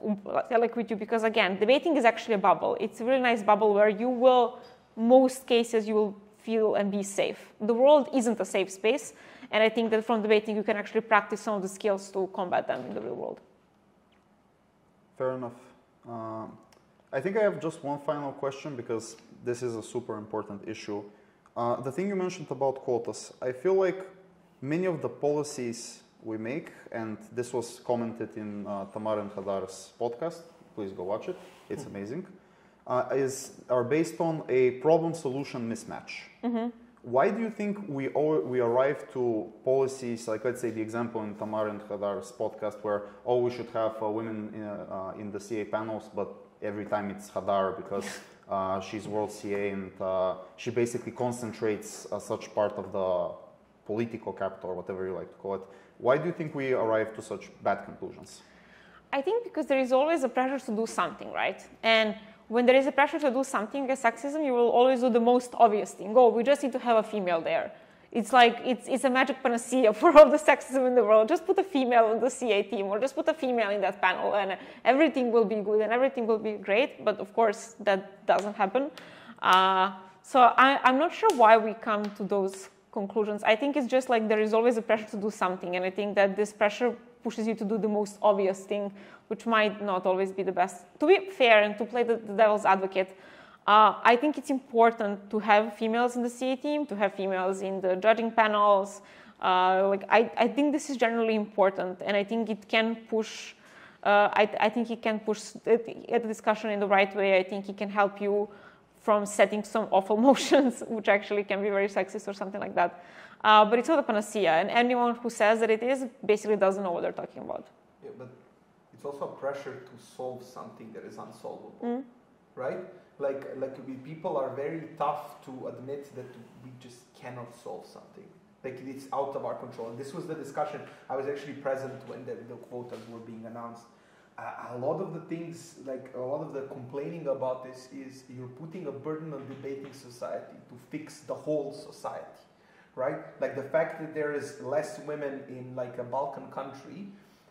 Speaker 3: um, like with you, because again, debating is actually a bubble. It's a really nice bubble where you will, most cases, you will feel and be safe. The world isn't a safe space, and I think that from debating you can actually practice some of the skills to combat them in the real world.
Speaker 2: Fair enough. Uh, I think I have just one final question because this is a super important issue. Uh, the thing you mentioned about quotas, I feel like many of the policies we make, and this was commented in uh, Tamar and Hadar's podcast, please go watch it, it's mm-hmm. amazing, uh, is, are based on a problem solution mismatch. Mm-hmm why do you think we all, we arrive to policies like let's say the example in Tamar and Hadar's podcast where oh we should have uh, women in, uh, in, the CA panels but every time it's Hadar because uh, she's world CA and uh, she basically concentrates uh, such part of the political capital or whatever you like to call it. Why do you think we arrive to such bad conclusions?
Speaker 3: I think because there is always a pressure to do something, right? And when there is a pressure to do something against sexism, you will always do the most obvious thing. Oh, we just need to have a female there. It's like it's, it's a magic panacea for all the sexism in the world. Just put a female on the CA team, or just put a female in that panel, and everything will be good and everything will be great. But of course, that doesn't happen. Uh, so I, I'm not sure why we come to those conclusions. I think it's just like there is always a pressure to do something, and I think that this pressure pushes you to do the most obvious thing, which might not always be the best. To be fair and to play the, the devil's advocate, uh, I think it's important to have females in the CA team, to have females in the judging panels. Uh, like I, I think this is generally important, and I think it can push. Uh, I, I, think it can push the discussion in the right way. I think it can help you from setting some awful motions, which actually can be very sexist or something like that. Uh, but it's not a panacea, and anyone who says that it is basically doesn't know what they're talking about.
Speaker 4: Yeah, but it's also a pressure to solve something that is unsolvable, mm. right? Like, like we, people are very tough to admit that we just cannot solve something. Like it's out of our control. And this was the discussion. I was actually present when the, the quotas were being announced. Uh, a lot of the things, like a lot of the complaining about this, is you're putting a burden on debating society to fix the whole society right? Like the fact that there is less women in like a Balkan country,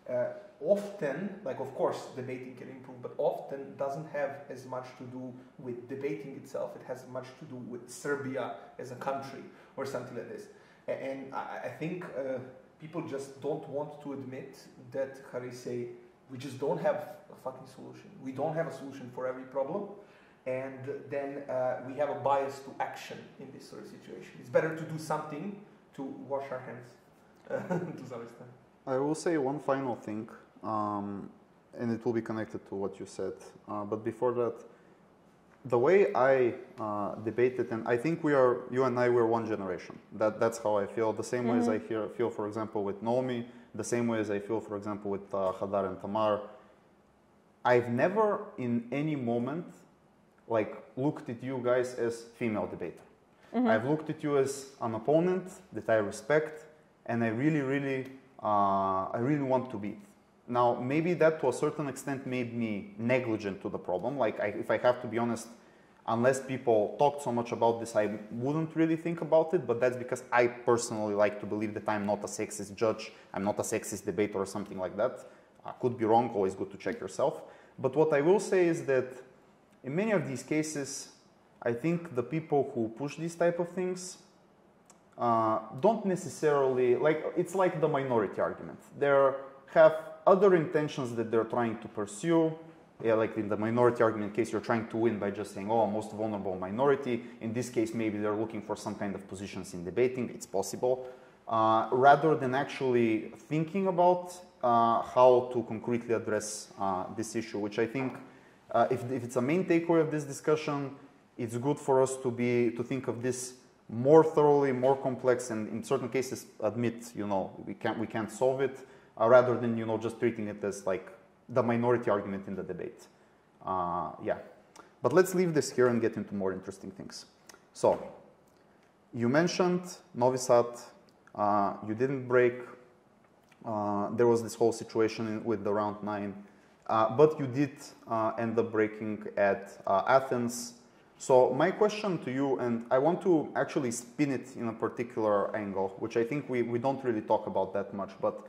Speaker 4: uh, often, like of course debating can improve, but often doesn't have as much to do with debating itself. It has much to do with Serbia as a country or something like this. And I, think uh, people just don't want to admit that, say, we just don't have a fucking solution. We don't have a solution for every problem and then uh, we have a bias to action in this sort of situation. It's better to do something to wash our hands uh, to some extent.
Speaker 2: I will say one final thing, um, and it will be connected to what you said. Uh, but before that, the way I uh, debated, and I think we are, you and I, we're one generation. That, that's how I feel. The same mm-hmm. way as. I hear, feel, for example, with Naomi, the same way as I feel, for example, with uh, Hadar and Tamar. I've never in any moment like looked at you guys as female debater. Mm-hmm. I've looked at you as an opponent that I respect, and I really, really, uh, I really want to beat. Now, maybe that to a certain extent made me negligent to the problem. Like, I, if I have to be honest, unless people talked so much about this, I wouldn't really think about it. But that's because I personally like to believe that I'm not a sexist judge, I'm not a sexist debater or something like that. I could be wrong, always good to check yourself. But what I will say is that in many of these cases, I think the people who push these type of things uh, don't necessarily like it's like the minority argument. They have other intentions that they're trying to pursue. Yeah, like in the minority argument case, you're trying to win by just saying, "Oh, most vulnerable minority." In this case, maybe they're looking for some kind of positions in debating. It's possible, uh, rather than actually thinking about uh, how to concretely address uh, this issue, which I think, uh, if, if it's a main takeaway of this discussion, it's good for us to be to think of this more thoroughly, more complex, and in certain cases admit, you know, we can't we can't solve it, uh, rather than you know just treating it as like the minority argument in the debate. Uh, yeah, but let's leave this here and get into more interesting things. So, you mentioned Novi Sad. Uh, you didn't break. Uh, there was this whole situation in, with the round nine, uh, but you did uh, end up breaking at Athens. So my question to you, and I want to actually spin it in a particular angle, which I think we, we don't really talk about that much, but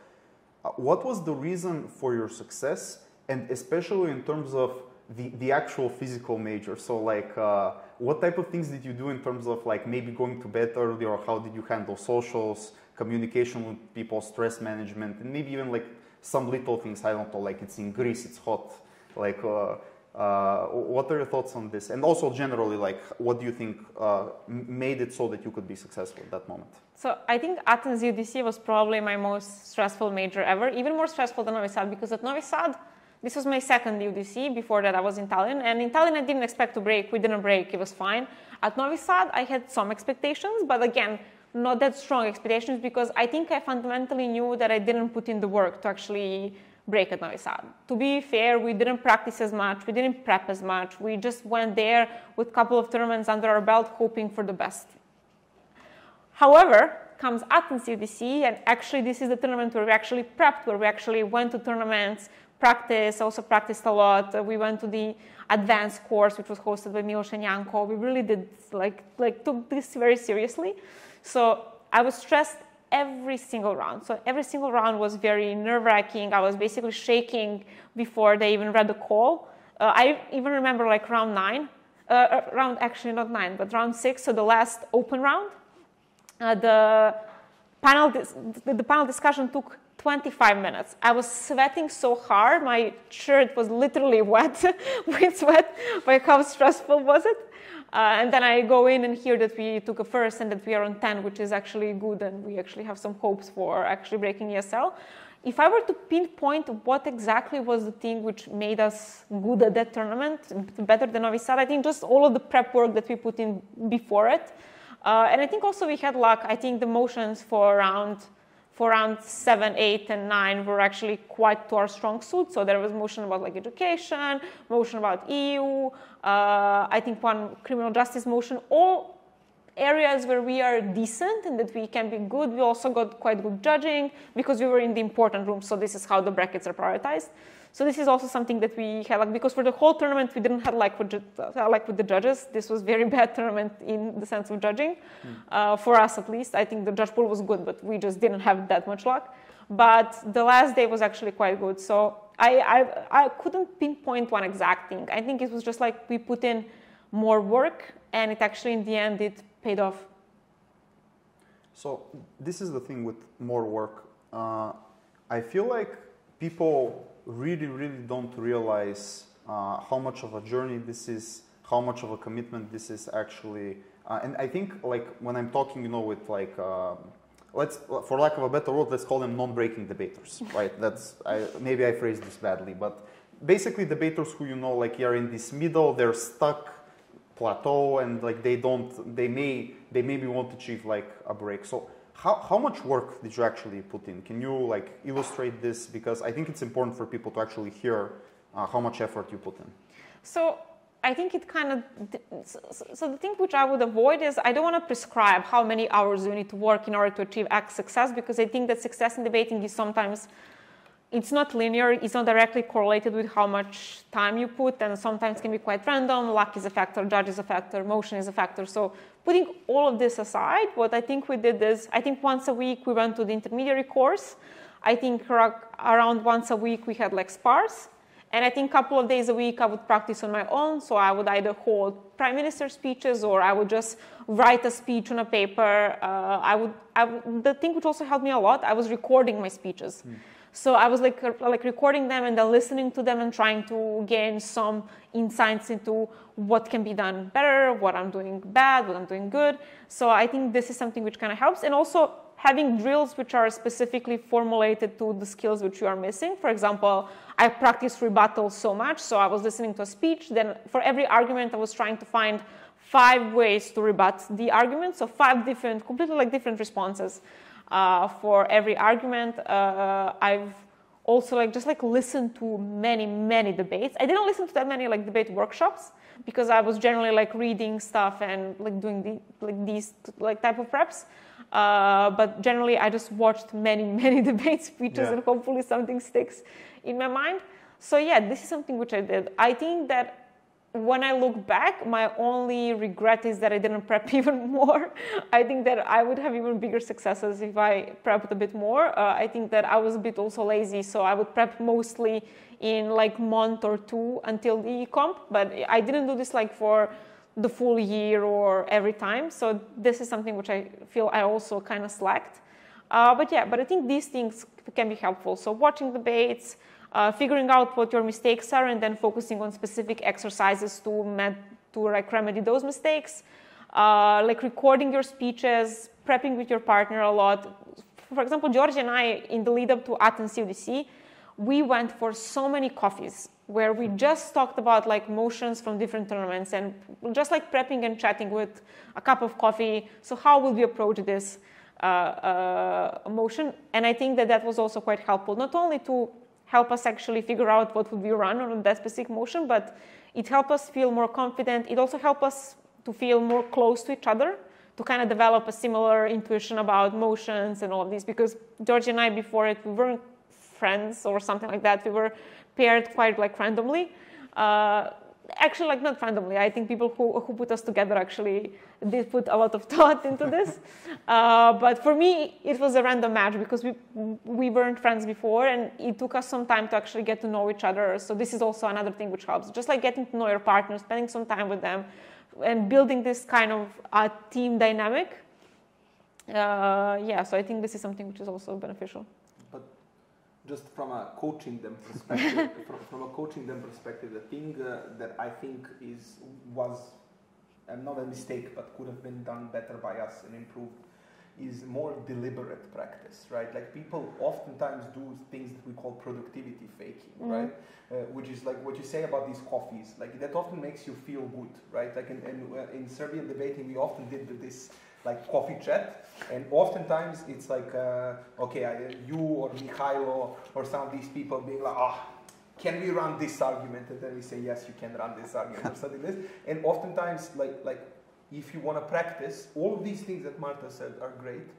Speaker 2: what was the reason for your success, and especially in terms of the, the actual physical major? So like, uh, what type of things did you do in terms of like maybe going to bed early, or how did you handle socials, communication with people, stress management, and maybe even like some little things, I don't know, like it's in Greece, it's hot, like uh, uh, what are your thoughts on this? And also generally, like, what do you think uh, made it so that you could be successful at that moment?
Speaker 3: So I think Athens EUDC was probably my most stressful major ever, even more stressful than Novi Sad, because at Novi Sad, this was my second EUDC. Before that, I was in Tallinn, and in Tallinn, I didn't expect to break. We didn't break; it was fine. At Novi Sad, I had some expectations, but again, not that strong expectations because I think I fundamentally knew that I didn't put in the work to actually break at Novi Sad. To be fair, we didn't practice as much, we didn't prep as much. We just went there with a couple of tournaments under our belt, hoping for the best. However, comes Athens EUDC, and actually this is the tournament where we actually prepped, where we actually went to tournaments, practice, also practiced a lot. We went to the advanced course, which was hosted by Milos and. We really did like like took this very seriously. So I was stressed every single round. So every single round was very nerve wracking. I was basically shaking before they even read the call. Uh, I even remember like round nine, uh, uh, round actually not nine, but round six, so the last open round. Uh, the panel, the panel discussion took 25 minutes. I was sweating so hard, my shirt was literally wet with sweat by how stressful was it. Uh, and then I go in and hear that we took a first and that we are on 10, which is actually good, and we actually have some hopes for actually breaking ESL. If I were to pinpoint what exactly was the thing which made us good at that tournament, better than Novi Sad, I think just all of the prep work that we put in before it. Uh, and I think also we had luck. I think the motions for round for round seven, eight, and nine were actually quite to our strong suit. So there was motion about like education, motion about EU, uh, I think one criminal justice motion, all areas where we are decent and that we can be good. We also got quite good judging because we were in the important room. So this is how the brackets are prioritized. So this is also something that we had like because for the whole tournament we didn't have like with, uh, like with the judges. This was very bad tournament in the sense of judging, mm. uh, for us at least. I think the judge pool was good, but we just didn't have that much luck. But the last day was actually quite good. So I, I, I couldn't pinpoint one exact thing. I think it was just like we put in more work, and it actually in the end it paid off.
Speaker 2: So this is the thing with more work. Uh, I feel like people really, really don't realize uh, how much of a journey this is, how much of a commitment this is actually. Uh, and I think, like, when I'm talking, you know, with like, uh, let's, for lack of a better word, let's call them non-breaking debaters, right? That's I, maybe I phrased this badly, but basically debaters who you know, like, are in this middle, they're stuck plateau, and like they don't, they may, they maybe won't achieve like a break. So how, how much work did you actually put in? Can you like illustrate this? Because I think it's important for people to actually hear uh, how much effort you put in.
Speaker 3: So I think it kind of so the thing which I would avoid is I don't want to prescribe how many hours you need to work in order to achieve X success because I think that success in debating is sometimes it's not linear, it's not directly correlated with how much time you put, and sometimes can be quite random. Luck is a factor, judge is a factor, motion is a factor. So putting all of this aside, what I think we did is I think once a week we went to the intermediary course. I think around once a week we had like spars. And I think a couple of days a week I would practice on my own. So I would either hold prime minister speeches or I would just write a speech on a paper. Uh, I would, I the thing which also helped me a lot, I was recording my speeches. Mm. So I was like, like recording them and then listening to them and trying to gain some insights into what can be done better, what I'm doing bad, what I'm doing good. So I think this is something which kind of helps. And also having drills which are specifically formulated to the skills which you are missing. For example, I practiced rebuttal so much, so I was listening to a speech. Then for every argument, I was trying to find five ways to rebut the argument. So five different, completely like different responses uh, for every argument. Uh, I've also like just like listened to many many debates. I didn't listen to that many like debate workshops because I was generally like reading stuff and like doing the, like these like type of preps. Uh, but generally, I just watched many, many debate speeches, yeah. and hopefully something sticks in my mind. So yeah, this is something which I did. I think that when I look back, my only regret is that I didn't prep even more. I think that I would have even bigger successes if I prepped a bit more. Uh, I think that I was a bit also lazy, so I would prep mostly in like month or two until the comp. But I didn't do this like for the full year or every time. So this is something which I feel I also kind of slacked. Uh, but yeah, but I think these things can be helpful. So watching the debates, uh, figuring out what your mistakes are, and then focusing on specific exercises to med- to like remedy those mistakes. Uh, like recording your speeches, prepping with your partner a lot. For example, George and I, in the lead up to Athens CBDC, we went for so many coffees where we just talked about like motions from different tournaments and just like prepping and chatting with a cup of coffee. So how will we approach this uh, uh, motion? And I think that that was also quite helpful, not only to help us actually figure out what would we run on that specific motion, but it helped us feel more confident. It also helped us to feel more close to each other, to kind of develop a similar intuition about motions and all of these. Because George and I, before it, we weren't friends or something like that. We were paired quite like randomly. Uh, actually, like not randomly. I think people who, who put us together actually did put a lot of thought into this. uh, but for me, it was a random match because we we weren't friends before, and it took us some time to actually get to know each other. So this is also another thing which helps. Just like getting to know your partner, spending some time with them, and building this kind of uh, team dynamic. Uh, yeah, so I think this is something which is also beneficial
Speaker 4: just from a coaching them perspective, from, from, a coaching them perspective, the thing uh, that I think is was uh, not a mistake, but could have been done better by us and improved, is more deliberate practice, right? Like people oftentimes do things that we call productivity faking, mm-hmm. right? Uh, which is like what you say about these coffees, like that often makes you feel good, right? Like in, in, uh, in Serbian debating, we often did this like coffee chat, and oftentimes it's like, uh, okay, I, you or Mikhailo or some of these people being like, ah, oh, can we run this argument? And then we say, yes, you can run this argument or something like this. And oftentimes, like, like if you want to practice, all of these things that Marta said are great,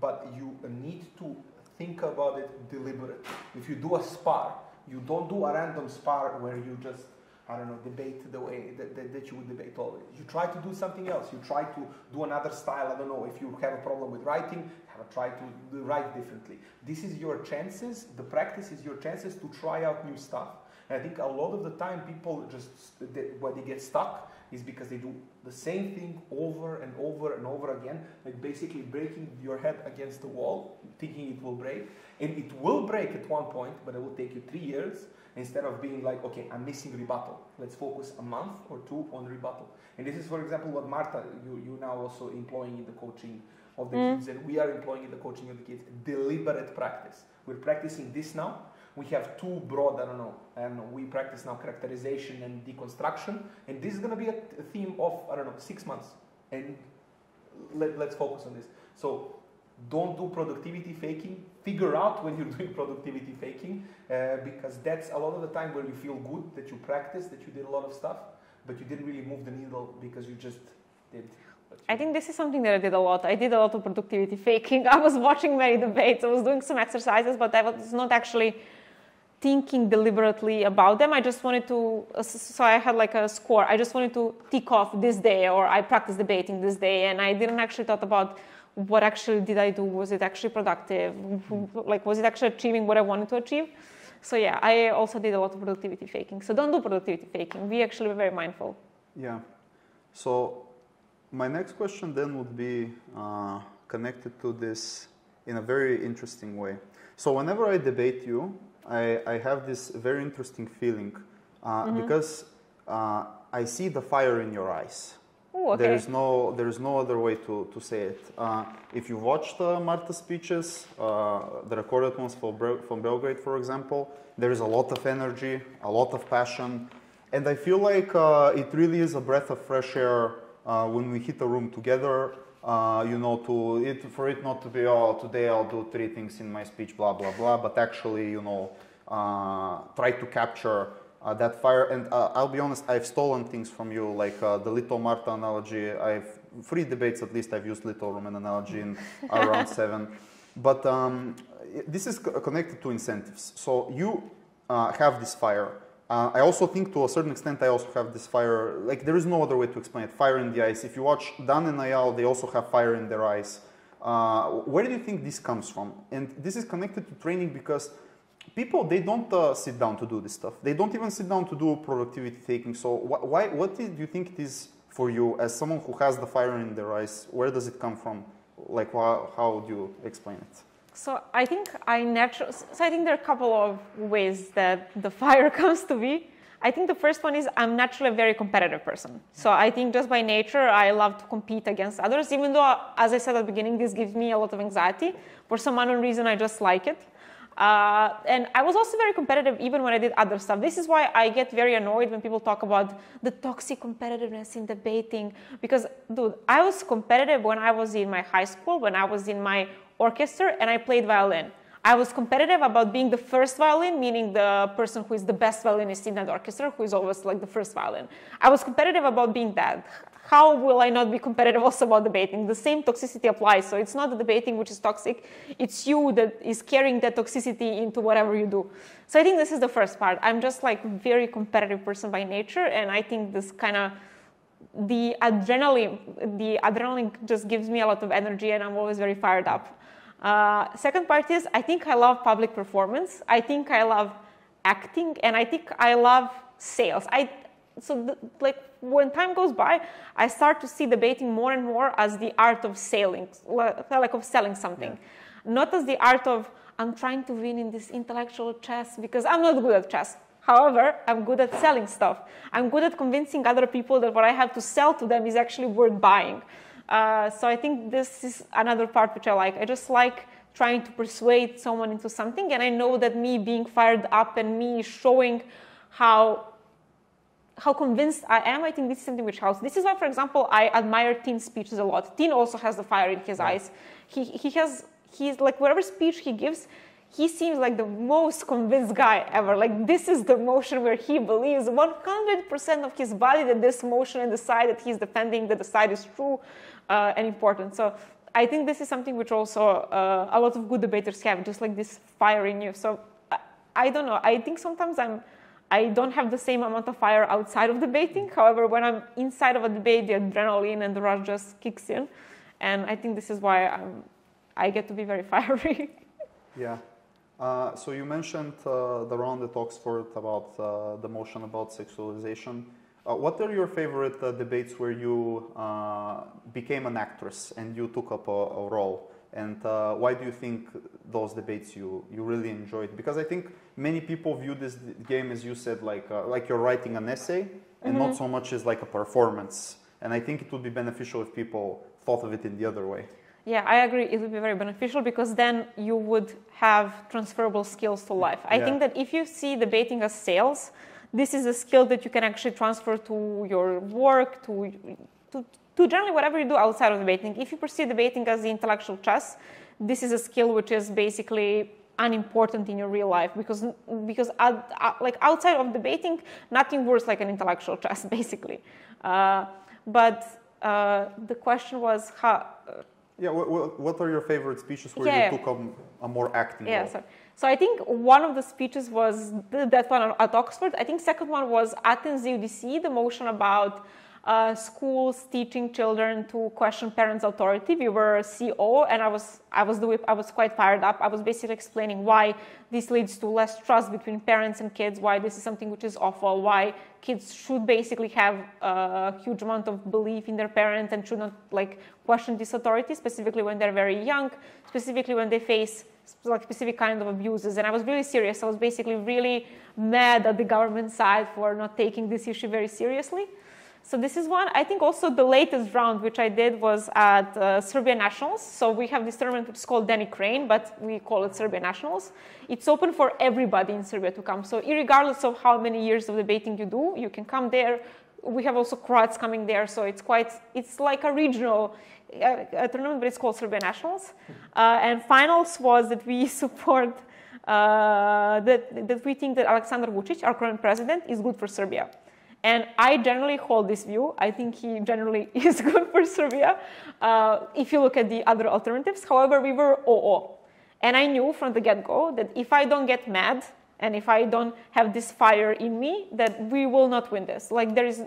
Speaker 4: but you need to think about it deliberately. If you do a spar, you don't do a random spar where you just I don't know, debate the way that, that, that, you would debate always. You try to do something else. You try to do another style. I don't know, if you have a problem with writing, have a try to write differently. This is your chances. The practice is your chances to try out new stuff. And I think a lot of the time people just, they, when they get stuck, is because they do the same thing over and over and over again, like basically breaking your head against the wall, thinking it will break. And it will break at one point, but it will take you three years instead of being like, okay, I'm missing rebuttal. Let's focus a month or two on rebuttal. And this is, for example, what Marta, you, you now also employing in the coaching of the mm. kids, and we are employing in the coaching of the kids, deliberate practice. We're practicing this now. We have two broad, I don't know, and we practice now characterization and deconstruction. And this is going to be a, theme of, I don't know, six months. And let, let's focus on this. So don't do productivity faking. Figure out when you're doing productivity faking uh, because that's a lot of the time where you feel good that you practiced, that you did a lot of stuff, but you didn't really move the needle because you just did.
Speaker 3: I think this is something that I did a lot. I did a lot of productivity faking. I was watching many debates. I was doing some exercises, but I was not actually thinking deliberately about them. I just wanted to, so I had like a score. I just wanted to tick off this day, or I practiced debating this day, and I didn't actually thought about what actually did I do? Was it actually productive? Like, was it actually achieving what I wanted to achieve? So yeah, I also did a lot of productivity faking. So don't do productivity faking. Be actually were very mindful.
Speaker 2: Yeah. So my next question then would be uh, connected to this in a very interesting way. So whenever I debate you, I, I have this very interesting feeling uh,
Speaker 3: Mm-hmm.
Speaker 2: because uh, I see the fire in your eyes.
Speaker 3: Ooh, okay.
Speaker 2: There is no there is no other way to, to say it. Uh, if you watched uh, Marta's speeches, uh, the recorded ones from, from Belgrade, for example, there is a lot of energy, a lot of passion, and I feel like uh, it really is a breath of fresh air uh, when we hit a room together. Uh, you know, to it for it not to be oh today I'll do three things in my speech, blah blah blah, but actually you know try to capture that fire. And uh, I'll be honest, I've stolen things from you, like uh, the Little Marta analogy. I've three debates at least. I've used Little Rumen analogy in around seven. But um, this is connected to incentives. So you uh, have this fire. Uh, I also think to a certain extent I also have this fire. Like there is no other way to explain it. Fire in the eyes. If you watch Dan and Ayal, they also have fire in their eyes. Uh, where do you think this comes from? And this is connected to training because people they don't uh, sit down to do this stuff. They don't even sit down to do productivity taking. So wh- why? What do you think it is for you as someone who has the fire in their eyes? Where does it come from? Like wha- how do you explain it?
Speaker 3: So I think I natural. So I think there are a couple of ways that the fire comes to be. I think the first one is I'm naturally a very competitive person. So I think just by nature I love to compete against others. Even though, as I said at the beginning, this gives me a lot of anxiety. For some unknown reason, I just like it. Uh, and I was also very competitive even when I did other stuff. This is why I get very annoyed when people talk about the toxic competitiveness in debating. Because, dude, I was competitive when I was in my high school, when I was in my orchestra, and I played violin. I was competitive about being the first violin, meaning the person who is the best violinist in that orchestra, who is always like the first violin. I was competitive about being that. How will I not be competitive also about debating? The same toxicity applies. So it's not the debating which is toxic, it's you that is carrying that toxicity into whatever you do. So I think this is the first part. I'm just like very competitive person by nature, and I think this kind of the adrenaline, the adrenaline just gives me a lot of energy, and I'm always very fired up. Uh, second part is I think I love public performance. I think I love acting, and I think I love sales. I so the, like when time goes by, I start to see debating more and more as the art of selling, like of selling something, not as the art of I'm trying to win in this intellectual chess because I'm not good at chess. However, I'm good at selling stuff. I'm good at convincing other people that what I have to sell to them is actually worth buying. Uh, so I think this is another part which I like. I just like trying to persuade someone into something, and I know that me being fired up and me showing how how convinced I am, I think this is something which helps. This is why, for example, I admire Tin's speeches a lot. Tin also has the fire in his eyes. He he has he's like whatever speech he gives, he seems like the most convinced guy ever. Like this is the motion where he believes 100% of his body that this motion and the side that he's defending that the side is true uh, and important. So I think this is something which also uh, a lot of good debaters have, just like this fire in you. So I, I don't know. I think sometimes I'm I don't have the same amount of fire outside of debating. However, when I'm inside of a debate, the adrenaline and the rush just kicks in, and I think this is why I'm, I get to be very fiery.
Speaker 2: Yeah. Uh, so you mentioned uh, the round at Oxford about uh, the motion about sexualization. Uh, what are your favorite uh, debates where you uh, became an actress and you took up a, a role? And uh, why do you think those debates you, you really enjoyed? Because I think many people view this game, as you said, like, uh, like you're writing an essay and not so much as like a performance. And I think it would be beneficial if people thought of it in the other way.
Speaker 3: Yeah, I agree. It would be very beneficial because then you would have transferable skills to life. I
Speaker 2: Yeah.
Speaker 3: think that if you see debating as sales, this is a skill that you can actually transfer to your work, to, to, to generally whatever you do outside of debating. If you perceive debating as the intellectual chess, this is a skill which is basically unimportant in your real life because because like outside of debating, nothing works like an intellectual chess basically. Uh, but uh, the question was how.
Speaker 2: Yeah, what, what are your favorite speeches where
Speaker 3: Yeah.
Speaker 2: you took a, a more acting
Speaker 3: Yeah,
Speaker 2: role?
Speaker 3: so, so I think one of the speeches was th- that one at Oxford. I think second one was Athens EUDC, the motion about uh, schools teaching children to question parents' authority. We were CO, and I was I was the I was quite fired up. I was basically explaining why this leads to less trust between parents and kids, why this is something which is awful, why kids should basically have a huge amount of belief in their parents and should not like question this authority, specifically when they're very young, specifically when they face like specific kind of abuses. And I was really serious. I was basically really mad at the government side for not taking this issue very seriously. So this is one. I think also the latest round, which I did, was at uh, Serbia Nationals. So we have this tournament which is called Danny Crane, but we call it Serbia Nationals. It's open for everybody in Serbia to come. So regardless of how many years of debating you do, you can come there. We have also Croats coming there, so it's quite, it's like a regional uh, tournament, but it's called Serbia Nationals. Uh, and finals was that we support, uh, that, that we think that Aleksandar Vucic, our current president, is good for Serbia. And I generally hold this view. I think he generally is good for Serbia uh, if you look at the other alternatives. However, we were OO. And I knew from the get go that if I don't get mad and if I don't have this fire in me, that we will not win this. Like, there is,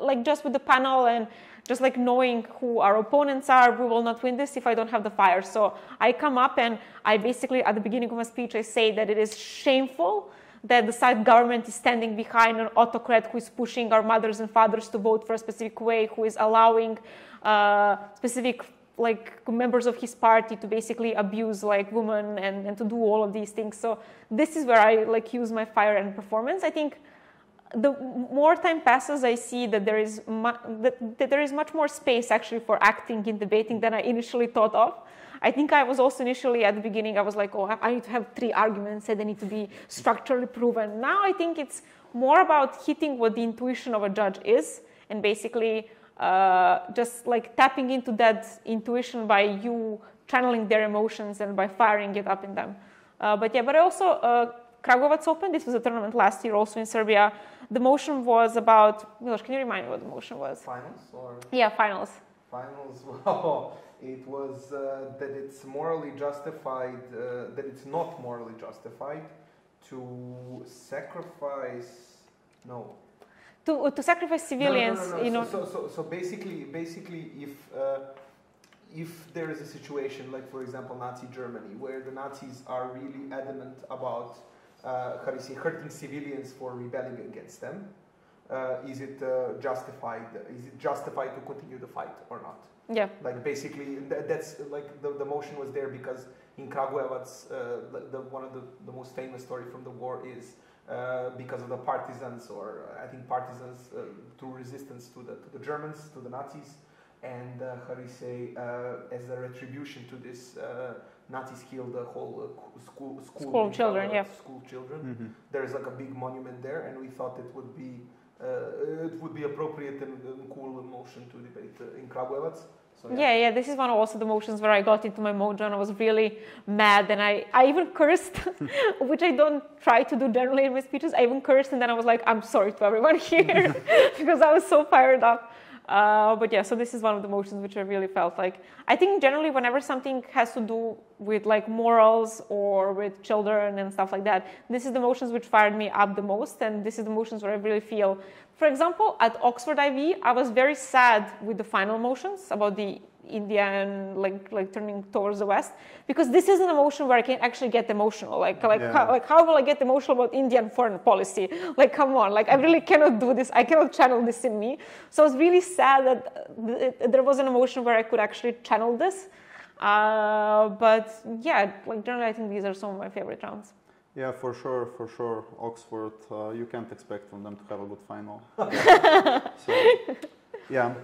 Speaker 3: like, just with the panel and just like knowing who our opponents are, we will not win this if I don't have the fire. So I come up and I basically, at the beginning of my speech, I say that it is shameful that the side government is standing behind an autocrat who is pushing our mothers and fathers to vote for a specific way, who is allowing uh, specific like members of his party to basically abuse like women and, and to do all of these things. So this is where I like use my fire and performance. I think the more time passes, I see that there is that, that there is much more space actually for acting in debating than I initially thought of. I think I was also initially at the beginning, I was like, oh, I need to have three arguments and they need to be structurally proven. Now I think it's more about hitting what the intuition of a judge is and basically uh, just like tapping into that intuition by you channeling their emotions and by firing it up in them. Uh, but yeah, but I also, uh, Kragujevac Open, this was a tournament last year also in Serbia. The motion was about, Milos, can you remind me what the motion was?
Speaker 4: Finals or?
Speaker 3: Yeah, finals.
Speaker 4: Finals, it was uh, that it's morally justified, uh, that it's not morally justified to sacrifice, no.
Speaker 3: To, to sacrifice civilians,
Speaker 4: no, no, no,
Speaker 3: you know.
Speaker 4: So, so, so, so basically, basically, if uh, if there is a situation like, for example, Nazi Germany, where the Nazis are really adamant about uh, how you say, hurting civilians for rebelling against them, uh, is it uh, justified? Is it justified to continue the fight or not?
Speaker 3: Yeah.
Speaker 4: Like basically, th- that's like the, the motion was there because in Kragujevac, uh, the, one of the, the most famous story from the war is uh, because of the partisans, or I think partisans uh, through resistance to the, to the Germans, to the Nazis, and uh, how do you say, uh, as a retribution to this, uh, Nazis killed the whole uh, school, school,
Speaker 3: School children,
Speaker 4: Kragujevac,
Speaker 3: yeah.
Speaker 4: School children.
Speaker 2: Mm-hmm.
Speaker 4: There is like a big monument there, and we thought it would be uh, it would be appropriate and, and cool motion to debate uh, in Kragujevac. So,
Speaker 3: Yeah, yeah, this is one of also the motions where I got into my mojo and I was really mad and I, I even cursed, which I don't try to do generally in my speeches. I even cursed and then I was like, I'm sorry to everyone here because I was so fired up. Uh, but yeah, so this is one of the motions which I really felt like. I think generally, whenever something has to do with like morals or with children and stuff like that, this is the motions which fired me up the most, and this is the motions where I really feel. For example, at Oxford IV, I was very sad with the final motions about the India and like like turning towards the West because this is an emotion where I can actually get emotional. Like like
Speaker 2: Yeah.
Speaker 3: how, like how will I get emotional about Indian foreign policy? Like come on, like I really cannot do this. I cannot channel this in me. So I was really sad that th- there was an emotion where I could actually channel this. Uh, but yeah, like generally, I think these are some of my favorite rounds.
Speaker 2: Yeah, for sure, for sure. Oxford, uh, you can't expect from them to have a good final. so, yeah.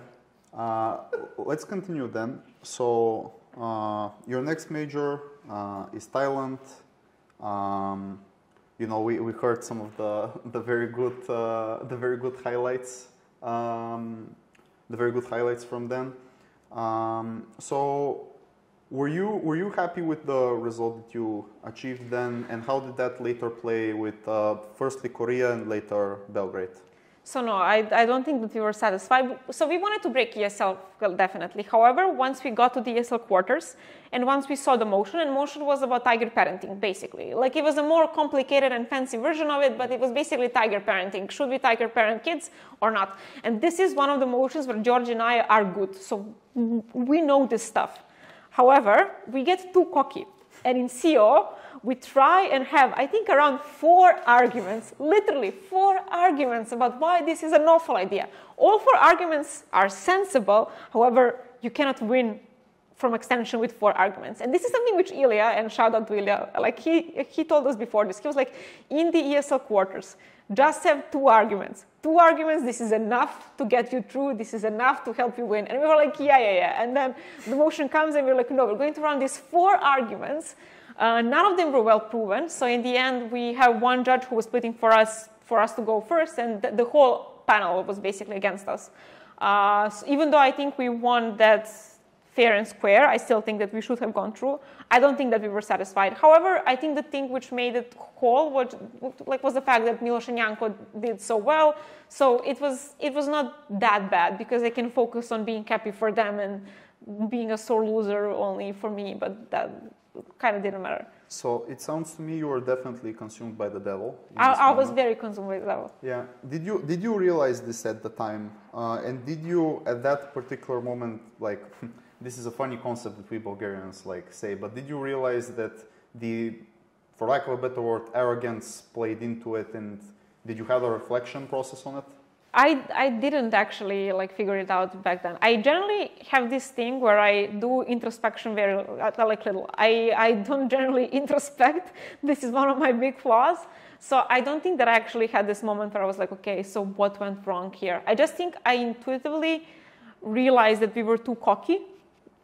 Speaker 2: Uh, let's continue then. So, uh, your next major uh, is Thailand. Um, you know, we, we heard some of the, the very good uh, the very good highlights, um, the very good highlights from them. Um, so, were you were you happy with the result that you achieved then, and how did that later play with uh, firstly Korea and later Belgrade?
Speaker 3: So no, I, I don't think that we were satisfied. So we wanted to break ESL well, definitely. However, once we got to the ESL quarters and once we saw the motion, and motion was about tiger parenting basically. Like it was a more complicated and fancy version of it, but it was basically tiger parenting. Should we tiger parent kids or not? And this is one of the motions where George and I are good. So we know this stuff. However, we get too cocky. And in CO, we try and have, I think, around four arguments, literally four arguments about why this is an awful idea. All four arguments are sensible, however, you cannot win from extension with four arguments. And this is something which Ilya, and shout out to Ilya, like he, he told us before this, he was like, in the ESL quarters, just have two arguments. Two arguments, this is enough to get you through, this is enough to help you win. And we were like, yeah, yeah, yeah. And then the motion comes and we're like, no, we're going to run these four arguments uh, none of them were well proven. So in the end, we have one judge who was splitting for us for us to go first, and the, the whole panel was basically against us. Uh, so even though I think we won that fair and square, I still think that we should have gone through. I don't think that we were satisfied. However, I think the thing which made it whole was, like, was the fact that Milos and Janko did so well. So it was, it was not that bad because I can focus on being happy for them and being a sore loser only for me, but that kind of didn't matter.
Speaker 2: So it sounds to me you were definitely consumed by the devil.
Speaker 3: I, I was very consumed by the devil.
Speaker 2: Yeah. Did you did you realize this at the time? Uh, and did you at that particular moment like this is a funny concept that we Bulgarians like say, but did you realize that the for lack of a better word arrogance played into it and did you have a reflection process on it?
Speaker 3: I, I didn't actually like figure it out back then. I generally have this thing where I do introspection very uh, like little. I, I don't generally introspect. This is one of my big flaws. So I don't think that I actually had this moment where I was like, okay, so what went wrong here? I just think I intuitively realized that we were too cocky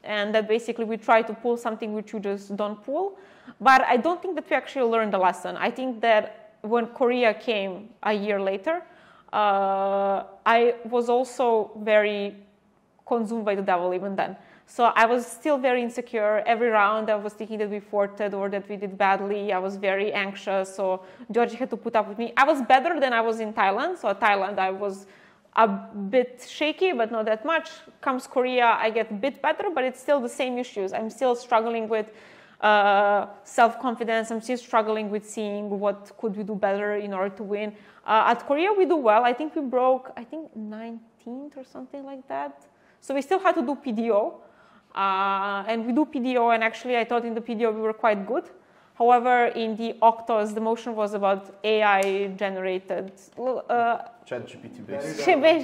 Speaker 3: and that basically we try to pull something which you just don't pull. But I don't think that we actually learned the lesson. I think that when Korea came a year later, uh, I was also very consumed by the devil even then. So I was still very insecure. Every round I was thinking that we forted or that we did badly. I was very anxious. So Georgie had to put up with me. I was better than I was in Thailand. So Thailand I was a bit shaky, but not that much. Comes Korea, I get a bit better, but it's still the same issues. I'm still struggling with uh, self-confidence. I'm still struggling with seeing what could we do better in order to win. Uh, at Korea, we do well. I think we broke, I think 19th or something like that. So we still had to do PDO. Uh, and we do PDO, and actually, I thought in the PDO we were quite good. However, in the Octos, the motion was about AI generated. Uh,
Speaker 2: ChatGPT based.
Speaker 3: yeah, very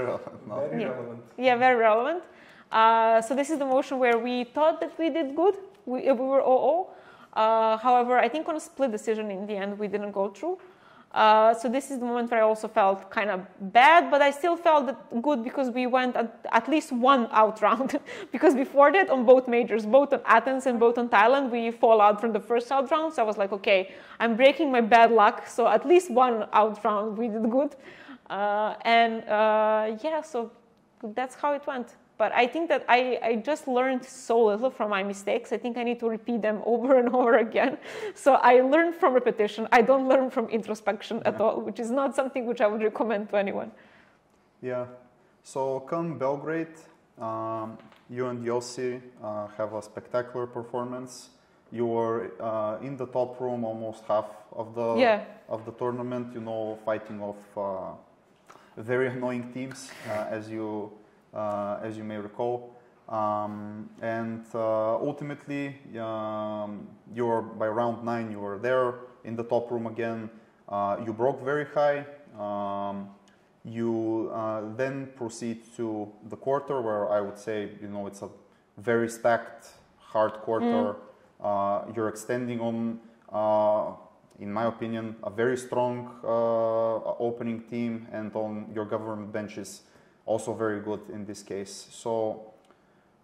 Speaker 2: relevant. No.
Speaker 4: Very
Speaker 3: Yeah.
Speaker 4: relevant.
Speaker 3: yeah, very relevant. Uh, so this is the motion where we thought that we did good. We, we were OO. Uh, however, I think on a split decision in the end, we didn't go through. Uh, so this is the moment where I also felt kind of bad, but I still felt good because we went at, at least one out round. because before that, on both majors, both on Athens and both on Thailand, we fall out from the first out round. So I was like, okay, I'm breaking my bad luck. So at least one out round, we did good. Uh, and uh, yeah, so that's how it went. But I think that I, I just learned so little from my mistakes. I think I need to repeat them over and over again. So I learn from repetition. I don't learn from introspection at all, which is not something which I would recommend to anyone.
Speaker 2: Yeah. So come Belgrade, um, you and Yossi uh, have a spectacular performance. You were uh, in the top room almost half of the
Speaker 3: Yeah.
Speaker 2: of the tournament. You know, fighting off uh, very annoying teams, uh, as you as you may recall. Um, and uh, ultimately, um, you were by round nine. You were there in the top room again. Uh, you broke very high. Um, you uh, then proceed to the quarter, where I would say, you know, it's a very stacked, hard quarter. Uh, you're extending on, uh, in my opinion, a very strong uh, opening team, and on your government bench is also very good in this case. So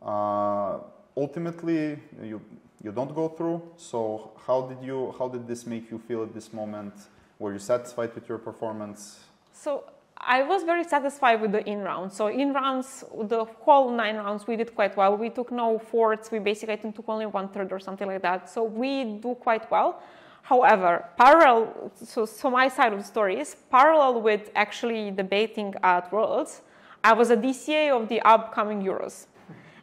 Speaker 2: uh, ultimately, you you don't go through. So how did you how did this make you feel at this moment? Were you satisfied with your performance?
Speaker 3: So I was very satisfied with the in rounds. So in rounds, the whole nine rounds, we did quite well. We took no fourths. We basically took only one third or something like that. So we do quite well. However, parallel, so, so my side of the story is parallel with actually debating at Worlds, I was a DCA of the upcoming Euros.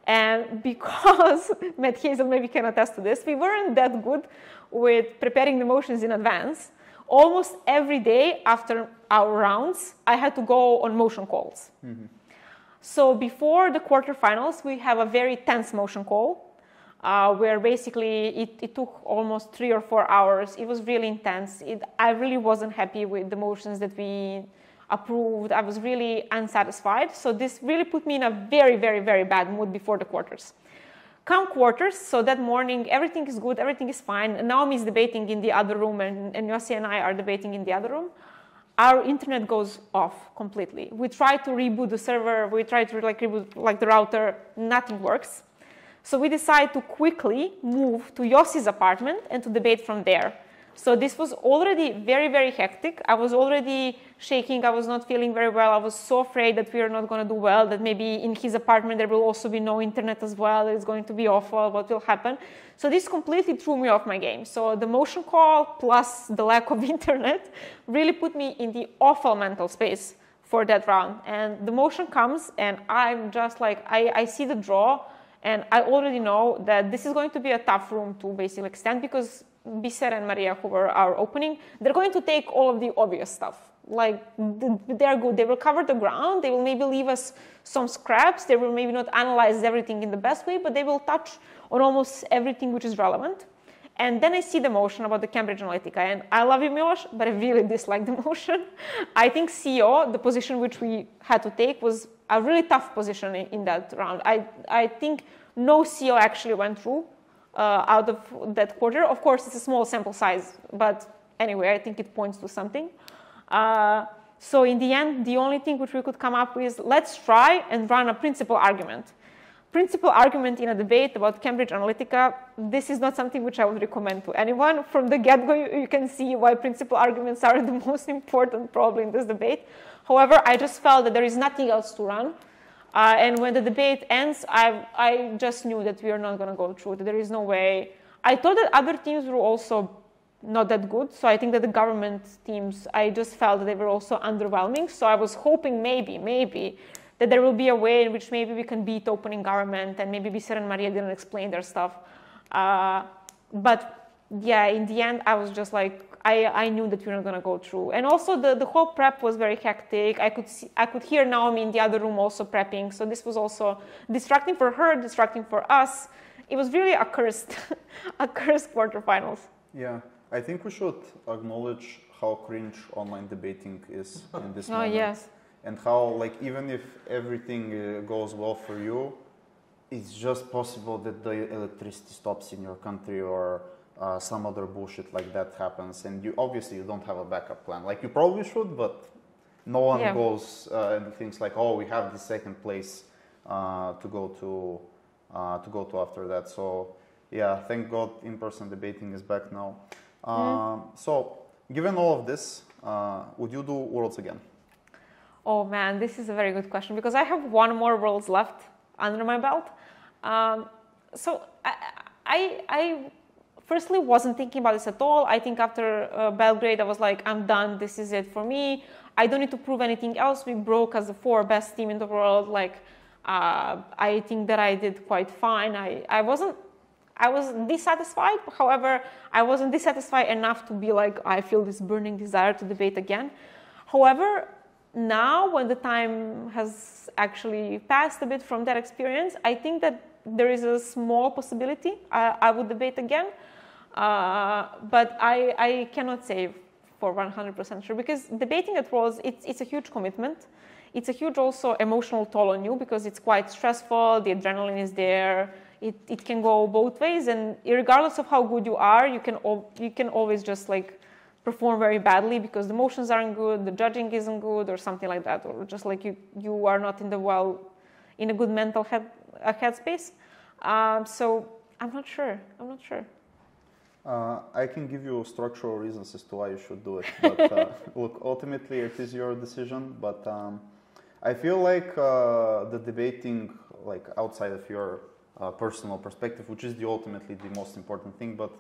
Speaker 3: And because Matt Hazel maybe can attest to this, we weren't that good with preparing the motions in advance. Almost every day after our rounds, I had to go on motion calls. Mm-hmm. So before the quarterfinals, we have a very tense motion call uh, where basically it, it, took almost three or four hours. It was really intense. It, I really wasn't happy with the motions that we approved. I was really unsatisfied. So this really put me in a very, very, very bad mood before the quarters. Come quarters, so that morning everything is good, everything is fine. Naomi is debating in the other room, and, and Yossi and I are debating in the other room. Our internet goes off completely. We try to reboot the server, we try to like reboot like the router, nothing works. So we decide to quickly move to Yossi's apartment and to debate from there. So this was already very, very hectic. I was already shaking. I was not feeling very well. I was so afraid that we are not going to do well, that maybe in his apartment there will also be no internet as well. It's going to be awful. What will happen? So this completely threw me off my game. So the motion call plus the lack of internet really put me in the awful mental space for that round. And the motion comes, and I'm just like, I, I see the draw. And I already know that this is going to be a tough room to basically extend because Biser and Maria, who were our opening, they're going to take all of the obvious stuff. Like they're good. They will cover the ground. They will maybe leave us some scraps. They will maybe not analyze everything in the best way, but they will touch on almost everything which is relevant. And then I see the motion about the Cambridge Analytica, and I love you, Milos, but I really dislike the motion. I think CO, the position which we had to take, was a really tough position in, in that round. I, I think no CO actually went through out of that quarter. Of course, it's a small sample size, but anyway, I think it points to something. Uh, so in the end, the only thing which we could come up with is let's try and run a principal argument. Principal argument in a debate about Cambridge Analytica, this is not something which I would recommend to anyone. From the get-go, you can see why principal arguments are the most important probably in this debate. However, I just felt that there is nothing else to run. Uh, and when the debate ends, I, I just knew that we are not going to go through. There is no way. I thought that other teams were also not that good. So I think that the government teams, I just felt that they were also underwhelming. So I was hoping maybe, maybe that there will be a way in which maybe we can beat opening government and maybe Biser and Maria didn't explain their stuff. Uh, but yeah, in the end, I was just like, I, I knew that we were not going to go through. And also the, the whole prep was very hectic. I could, see, I could hear Naomi in the other room also prepping. So this was also distracting for her, distracting for us. It was really a cursed, a cursed quarterfinals.
Speaker 2: Yeah, I think we should acknowledge how cringe online debating is in this
Speaker 3: oh,
Speaker 2: moment.
Speaker 3: yes.
Speaker 2: And how, like, even if everything uh, goes well for you, it's just possible that the electricity stops in your country or uh, some other bullshit like that happens, and you obviously you don't have a backup plan. Like you probably should, but no one yeah. goes uh, and thinks like, oh, we have the second place uh, to go to uh, to go to after that. So yeah, thank God in-person debating is back now. Mm. So given all of this, uh, would you do Worlds again?
Speaker 3: Oh man, this is a very good question because I have one more Worlds left under my belt. Um, so I, I, I firstly wasn't thinking about this at all. I think after uh, Belgrade, I was like, I'm done. This is it for me. I don't need to prove anything else. We broke as the four best team in the world. Like, uh, I think that I did quite fine. I, I wasn't, I was dissatisfied. However, I wasn't dissatisfied enough to be like, I feel this burning desire to debate again. However, now when the time has actually passed a bit from that experience, I think that there is a small possibility I, I would debate again. Uh, but I, I cannot say for 100% sure because debating at Worlds, it's, it's a huge commitment. It's a huge also emotional toll on you because it's quite stressful, the adrenaline is there, it, it can go both ways and regardless of how good you are, you can, you can always just like perform very badly because the motions aren't good, the judging isn't good or something like that, or just like you, you are not in the well, in a good mental head, uh, headspace. Um, so I'm not sure, I'm not sure.
Speaker 2: Uh, I can give you structural reasons as to why you should do it. But uh, look, ultimately it is your decision. But um, I feel like uh, the debating, like outside of your uh, personal perspective, which is the ultimately the most important thing, but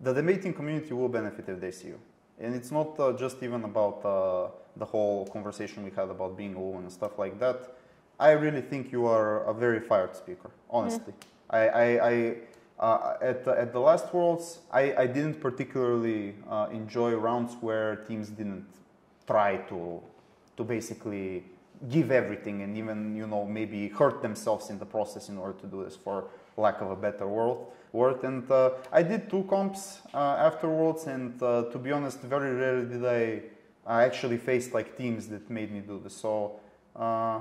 Speaker 2: the debating community will benefit if they see you. And it's not uh, just even about uh, the whole conversation we had about being a woman and stuff like that. I really think you are a very fired speaker, honestly. I, I, I uh, at, the, at the last Worlds, I, I didn't particularly uh, enjoy rounds where teams didn't try to, to basically give everything and even, you know, maybe hurt themselves in the process in order to do this, for lack of a better word. word. And uh, I did two comps uh, afterwards, and uh, to be honest, very rarely did I, I actually face like teams that made me do this. So, uh,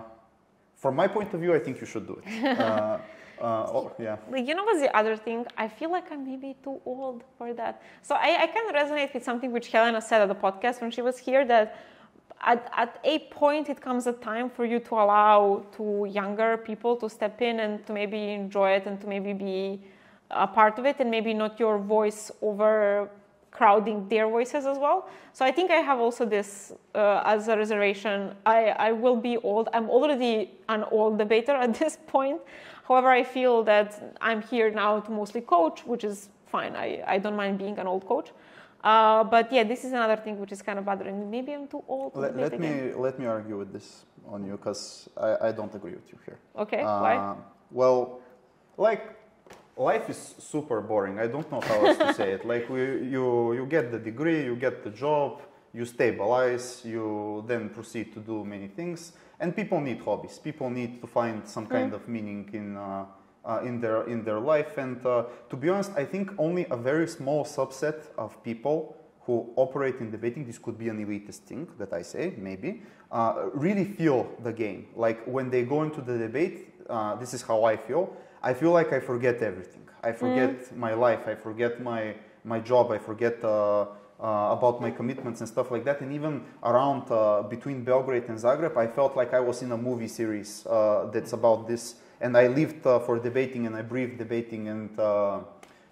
Speaker 2: from my point of view, I think you should do it. Uh, oh, yeah.
Speaker 3: You know what's the other thing? I feel like I'm maybe too old for that. So I, I kind of resonate with something which Helena said at the podcast when she was here that at, at a point it comes a time for you to allow to younger people to step in and to maybe enjoy it and to maybe be a part of it and maybe not your voice over crowding their voices as well. So I think I have also this uh, as a reservation. I, I will be old. I'm already an old debater at this point. However, I feel that I'm here now to mostly coach, which is fine. I, I don't mind being an old coach. Uh, but yeah, this is another thing which is kind of bothering me. Maybe I'm too old. To
Speaker 2: let, let me let me argue with this on you because I, I don't agree with you here.
Speaker 3: Okay,
Speaker 2: Uh,
Speaker 3: why?
Speaker 2: Well, like life is super boring. I don't know how else to say it. Like we, you you get the degree, you get the job, you stabilize, you then proceed to do many things. And people need hobbies. People need to find some kind of meaning in. Uh, uh, in their in their life, and uh, to be honest, I think only a very small subset of people who operate in debating, this could be an elitist thing that I say, maybe, uh, really feel the game. Like when they go into the debate, uh, this is how I feel. I feel like I forget everything. I forget my life. I forget my my job. I forget. Uh, about my commitments and stuff like that, and even around uh, between Belgrade and Zagreb, I felt like I was in a movie series uh, that's about this, and I lived for debating and I breathed debating, and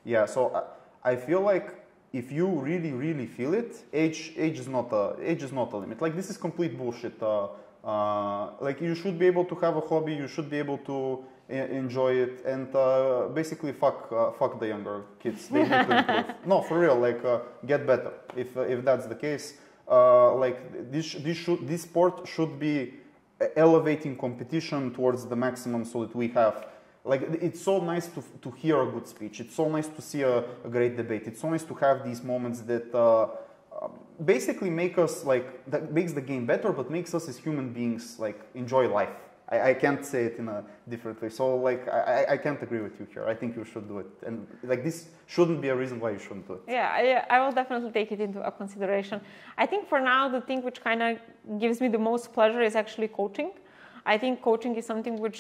Speaker 2: yeah, so I, I feel like if you really, really feel it, age age is not a age is not a limit. Like this is complete bullshit. Uh, uh, like you should be able to have a hobby. You should be able to enjoy it, and uh, basically fuck uh, fuck the younger kids. They need to improve. no, for real. Like uh, get better. If uh, if that's the case, uh, like this this should this sport should be elevating competition towards the maximum so that we have like it's so nice to, to hear a good speech it's so nice to see a, a great debate it's so nice to have these moments that uh, uh, basically make us like that makes the game better but makes us as human beings like enjoy life I, I can't say it in a different way so like I, I- can't agree with you here i think you should do it and like this shouldn't be a reason why you shouldn't do it
Speaker 3: Yeah, I, I will definitely take it into a consideration. I think for now, the thing which kind of gives me the most pleasure is actually coaching. I think coaching is something which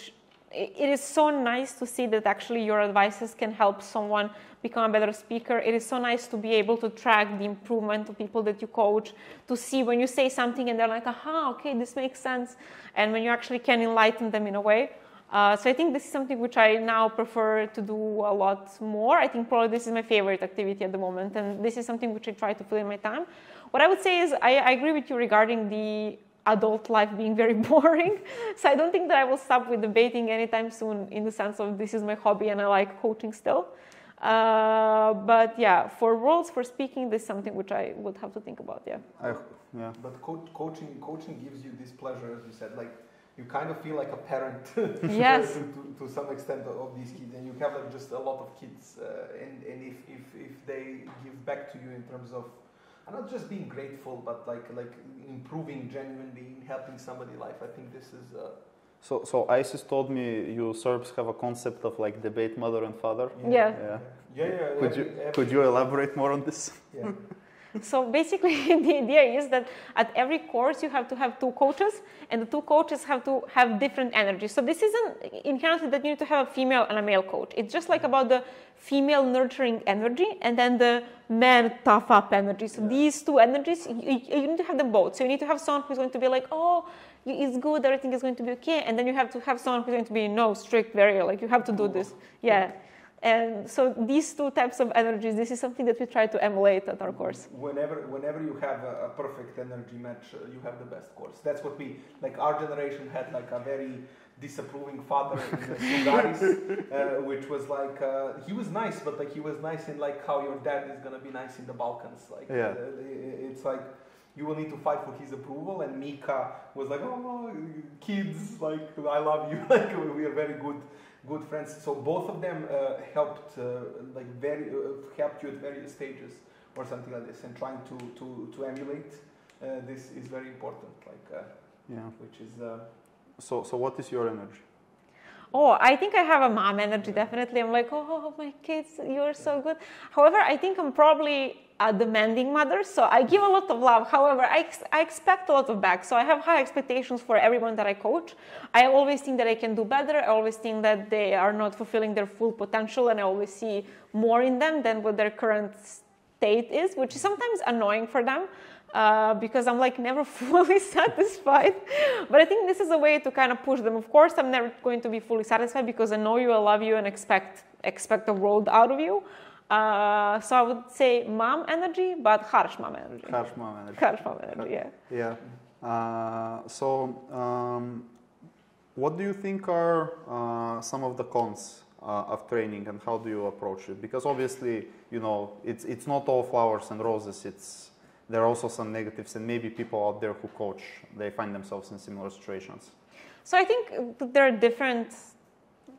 Speaker 3: it is so nice to see that actually your advices can help someone become a better speaker. It is so nice to be able to track the improvement of people that you coach, to see when you say something and they're like, aha, okay, this makes sense, and when you actually can enlighten them in a way. Uh, so I think this is something which I now prefer to do a lot more. I think probably this is my favorite activity at the moment, and this is something which I try to fill in my time. What I would say is I, I agree with you regarding the adult life being very boring. so I don't think that I will stop with debating anytime soon, in the sense of this is my hobby and I like coaching still. Uh, but yeah, for roles for speaking, this is something which I would have to think about. Yeah.
Speaker 2: I, yeah
Speaker 4: But co- coaching, coaching gives you this pleasure, as you said. Like you kind of feel like a parent
Speaker 3: Yes.
Speaker 4: to, to, to some extent of, of these kids, and you have like just a lot of kids. Uh, and and if, if if they give back to you in terms of and not just being grateful, but like like improving genuinely, helping somebody life. I think this is. Uh,
Speaker 2: so so isis told me you serbs have a concept of like debate mother and father
Speaker 3: Yeah.
Speaker 2: yeah
Speaker 4: yeah, yeah.
Speaker 2: could you could you elaborate more on this
Speaker 4: Yeah.
Speaker 3: So basically, the idea is that at every course you have to have two coaches, and the two coaches have to have different energies. So this isn't inherently that you need to have a female and a male coach. It's just like about the female nurturing energy and then the man tough up energy. So these two energies, you, you you need to have them both. So you need to have someone who's going to be like, oh, it's good, everything is going to be okay, and then you have to have someone who's going to be no strict, very like you have to do this, yeah. And so these two types of energies, this is something that we try to emulate at our course.
Speaker 4: Whenever, whenever you have a, a perfect energy match, uh, you have the best course. That's what we like. Our generation had like a very disapproving father in the Sugaris, uh, which was like uh, he was nice, but like he was nice in like how your dad is gonna be nice in the Balkans. Like
Speaker 2: Yeah.
Speaker 4: uh, it's like you will need to fight for his approval. And Mika was like, oh, kids, like I love you, like we are very good, good friends. So both of them uh, helped, uh, like very uh, helped you at various stages or something like this, and trying to to to emulate uh, this is very important. Like uh,
Speaker 2: Yeah.
Speaker 4: which is. Uh,
Speaker 2: So, so what is your energy?
Speaker 3: Oh, I think I have a mom energy, definitely. I'm like, oh, my kids, you're so good. However, I think I'm probably a demanding mother, so I give a lot of love. However, I, ex- I expect a lot of back, so I have high expectations for everyone that I coach. I always think that I can do better. I always think that they are not fulfilling their full potential, and I always see more in them than what their current state is, which is sometimes annoying for them. Uh, because I'm like never fully satisfied. But I think this is a way to kind of push them. Of course, I'm never going to be fully satisfied because I know you, I love you, and expect expect the world out of you. Uh, so I would say mom energy, but harsh mom energy.
Speaker 2: Harsh mom energy.
Speaker 3: Harsh mom energy, yeah.
Speaker 2: Yeah. Uh, so, um, what do you think are uh, some of the cons uh, of training, and how do you approach it? Because obviously, you know, it's it's not all flowers and roses. It's there are also some negatives, and maybe people out there who coach they find themselves in similar situations.
Speaker 3: So I think there are different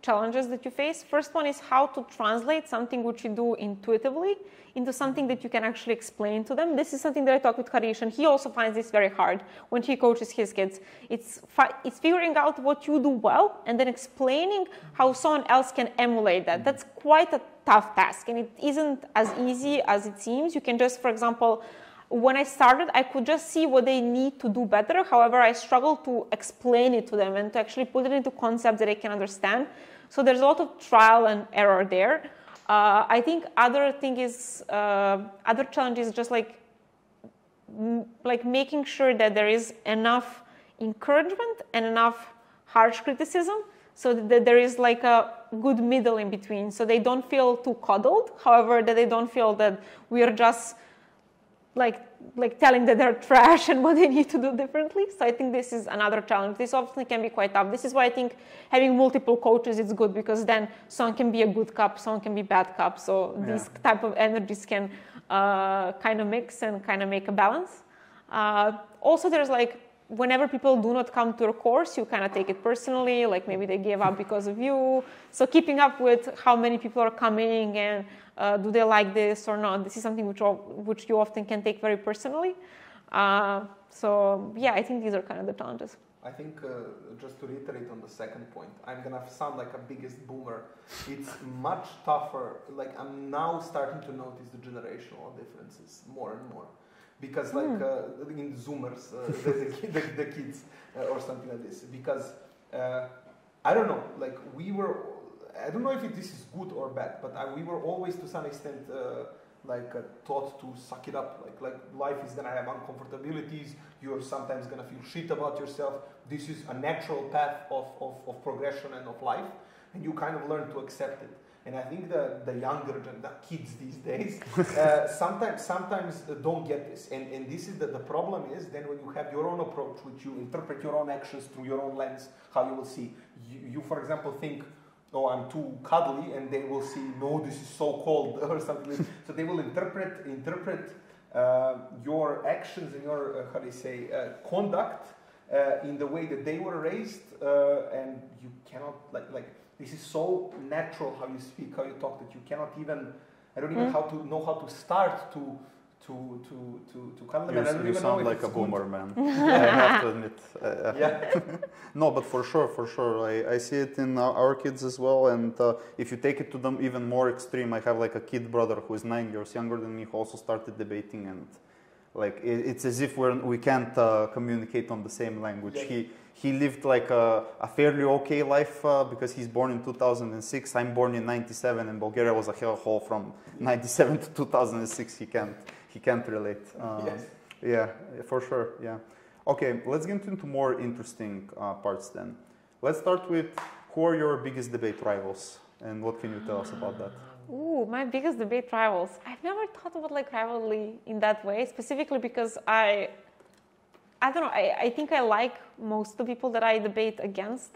Speaker 3: challenges that you face. First one is how to translate something which you do intuitively into something that you can actually explain to them. This is something that I talk with Harish, and he also finds this very hard when he coaches his kids. It's fi- it's figuring out what you do well and then explaining how someone else can emulate that. That's quite a tough task, and it isn't as easy as it seems. You can just, for example, when I started, I could just see what they need to do better. However, I struggle to explain it to them and to actually put it into concepts that they can understand. So there's a lot of trial and error there. Uh, I think other thing is uh, other challenge is just like like making sure that there is enough encouragement and enough harsh criticism so that there is like a good middle in between so they don't feel too coddled however that they don't feel that we are just like like telling that they're trash and what they need to do differently. So I think this is another challenge. This often can be quite tough. This is why I think having multiple coaches is good because then someone can be a good cup, someone can be bad cup. So these type of energies can uh, kind of mix and kind of make a balance. Uh, also, there's like whenever people do not come to a course, you kind of take it personally. Like maybe they gave up because of you. So keeping up with how many people are coming and uh, do they like this or not? This is something which which you often can take very personally. Uh, so yeah, I think these are kind of the challenges.
Speaker 4: I think uh, just to reiterate on the second point, I'm gonna sound like a biggest boomer. It's much tougher. Like I'm now starting to notice the generational differences more and more, because like uh, in Zoomers, uh, the, the, the kids uh, or something like this. Because uh, I don't know, like we were. I don't know if it, this is good or bad, but I, we were always to some extent. Uh, like uh, taught to suck it up like like life is gonna have uncomfortabilities you're sometimes gonna feel shit about yourself this is a natural path of, of, of progression and of life and you kind of learn to accept it and i think the, the younger the kids these days uh, sometimes sometimes don't get this and, and this is the, the problem is then when you have your own approach which you interpret your own actions through your own lens how you will see you, you for example think oh, I'm too cuddly, and they will see, no, this is so cold, or something. like- so they will interpret interpret uh, your actions and your uh, how do you say uh, conduct uh, in the way that they were raised, uh, and you cannot like like this is so natural how you speak, how you talk that you cannot even. I don't even
Speaker 3: Mm.
Speaker 4: how to know how to start to to to to to cuddle them.
Speaker 2: You,
Speaker 4: and I don't
Speaker 2: you sound like
Speaker 4: it's
Speaker 2: a
Speaker 4: good.
Speaker 2: boomer, man. I have to admit. Uh, uh,
Speaker 4: Yeah.
Speaker 2: No, but for sure, for sure, I, I see it in our, our kids as well. And uh, if you take it to them even more extreme, I have like a kid brother who is nine years younger than me, who also started debating, and like it, it's as if we're we can't uh, communicate on the same language.
Speaker 4: Yes.
Speaker 2: He he lived like a, a fairly okay life uh, because he's born in 2006. I'm born in '97, and Bulgaria was a hellhole from '97 to 2006. He can't he can't relate. Um,
Speaker 4: Yes.
Speaker 2: yeah, for sure. Yeah. Okay, let's get into more interesting uh, parts then. Let's start with who are your biggest debate rivals and what can you tell us about that?
Speaker 3: Ooh, my biggest debate rivals. I've never thought about like rivalry in that way, specifically because I, I don't know. I, I think I like most of the people that I debate against.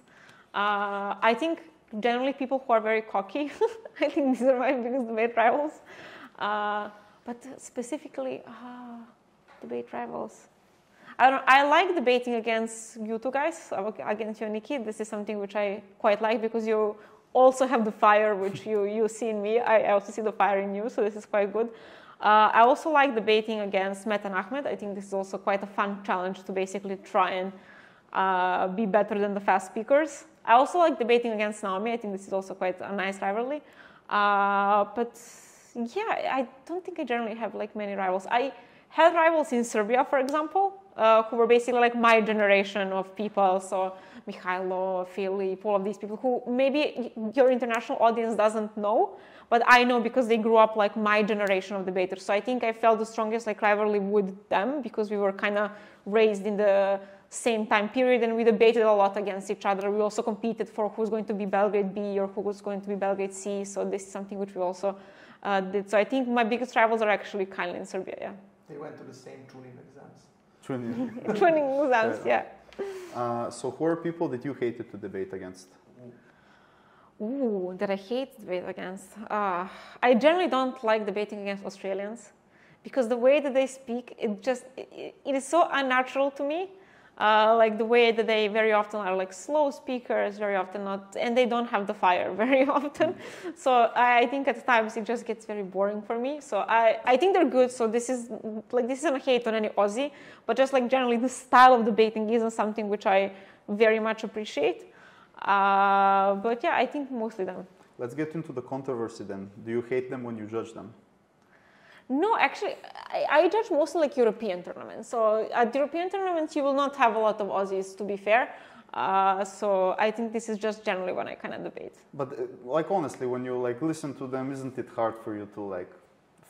Speaker 3: Uh, I think generally people who are very cocky, I think these are my biggest debate rivals. Uh, but specifically, uh, debate rivals. I, don't, I like debating against you two guys, against you Nikki. This is something which I quite like because you also have the fire which you, you see in me. I also see the fire in you, so this is quite good. Uh, I also like debating against Matt and Ahmed. I think this is also quite a fun challenge to basically try and uh, be better than the fast speakers. I also like debating against Naomi. I think this is also quite a nice rivalry. Uh, but yeah, I don't think I generally have like many rivals. I had rivals in Serbia, for example, uh, who were basically like my generation of people. So Mihailo, Philip, all of these people who maybe your international audience doesn't know, but I know because they grew up like my generation of debaters. So I think I felt the strongest like rivalry with them because we were kind of raised in the same time period and we debated a lot against each other. We also competed for who's going to be Belgrade B or who was going to be Belgrade C. So this is something which we also uh, did. So I think my biggest rivals are actually kind of in Serbia. Yeah.
Speaker 4: They went to the same tuning exams.
Speaker 2: Tuning.
Speaker 3: tuning exams. Yeah.
Speaker 2: Uh, so who are people that you hated to debate against?
Speaker 3: Ooh, that I hate to debate against. Uh, I generally don't like debating against Australians because the way that they speak, it just it, it is so unnatural to me uh, like the way that they very often are like slow speakers, very often not, and they don't have the fire very often. So I think at times it just gets very boring for me. So I, I think they're good. So this is like this isn't a hate on any Aussie, but just like generally the style of debating isn't something which I very much appreciate. Uh, but yeah, I think mostly them.
Speaker 2: Let's get into the controversy then. Do you hate them when you judge them?
Speaker 3: No, actually, I, I, judge mostly like European tournaments. So at European tournaments, you will not have a lot of Aussies, to be fair. Uh, so I think this is just generally when I kind of debate.
Speaker 2: But uh, like honestly, when you like listen to them, isn't it hard for you to like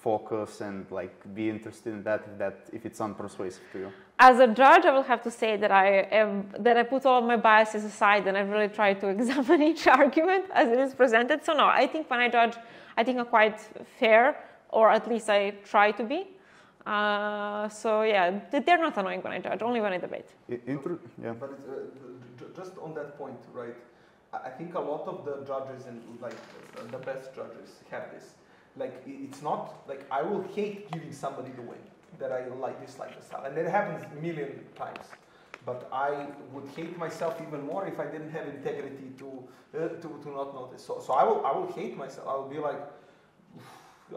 Speaker 2: focus and like be interested in that if that if it's unpersuasive to you?
Speaker 3: As a judge, I will have to say that I am that I put all my biases aside and I really try to examine each argument as it is presented. So no, I think when I judge, I think I'm quite fair or at least I try to be. Uh, so yeah, they're not annoying when I judge, only when I debate.
Speaker 2: Inter- yeah.
Speaker 4: But uh, just on that point, right? I think a lot of the judges and like the best judges have this. Like it's not like I will hate giving somebody the win that I like dislike the style, and it happens a million times. But I would hate myself even more if I didn't have integrity to uh, to, to not notice. So, so I will I will hate myself. I will be like,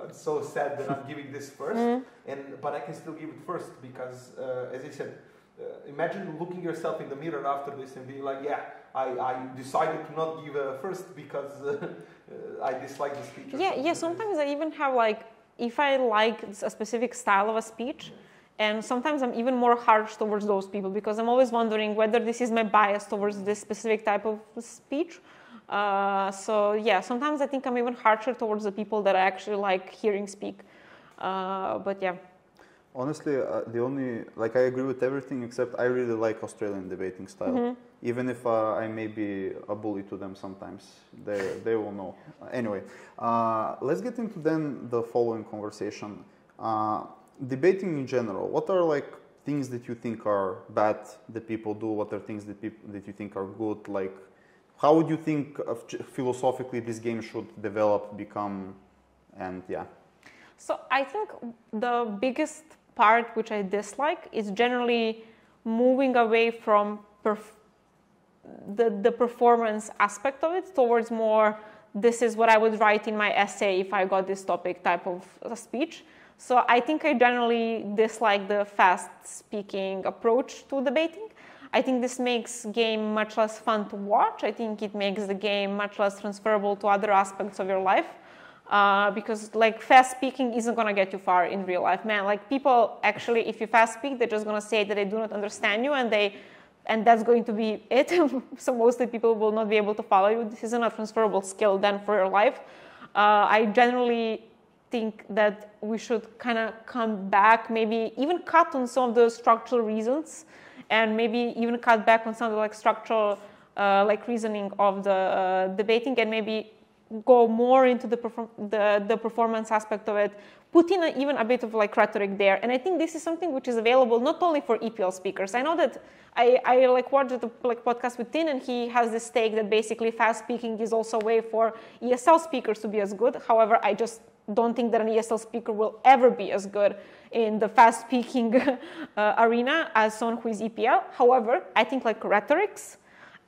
Speaker 4: I'm so sad that I'm giving this first, mm. and but I can still give it first because, uh, as I said, uh, imagine looking yourself in the mirror after this and being like, yeah, I, I decided to not give a first because uh, uh I dislike the speech.
Speaker 3: Yeah, yeah. Sometimes I even have like, if I like a specific style of a speech. And sometimes I'm even more harsh towards those people because I'm always wondering whether this is my bias towards this specific type of speech uh, so yeah, sometimes I think I'm even harsher towards the people that I actually like hearing speak. Uh, but yeah.
Speaker 2: Honestly, uh, the only like I agree with everything except I really like Australian debating style. Mm-hmm. Even if uh, I may be a bully to them sometimes, they they will know. Anyway, uh, let's get into then the following conversation. debating in general, what are like things that you think are bad that people do? What are things that people that you think are good? Like how would you think of philosophically this game should develop, become, and yeah?
Speaker 3: So I think the biggest part which I dislike is generally moving away from the, the performance aspect of it towards more this is what I would write in my essay if I got this topic type of speech. So I think I generally dislike the fast speaking approach to debating. I think this makes game much less fun to watch. I think it makes the game much less transferable to other aspects of your life. Uh, because like fast speaking isn't gonna get you far in real life, man. Like people actually, if you fast speak, they're just gonna say that they do not understand you, and they, and that's going to be it. so mostly people will not be able to follow you. This isn't a transferable skill then for your life. Uh, I generally think that we should kind of come back, maybe even cut on some of the structural reasons and maybe even cut back on some of the like structural uh, like reasoning of the uh, debating and maybe go more into the, perform- the, the performance aspect of it put in a, even a bit of like rhetoric there. And I think this is something which is available not only for EPL speakers. I know that I, I like watched the like podcast with Tin, and he has this take that basically fast speaking is also a way for ESL speakers to be as good. However, I just don't think that an ESL speaker will ever be as good in the fast speaking uh, arena as someone who is EPL. However, I think like rhetorics,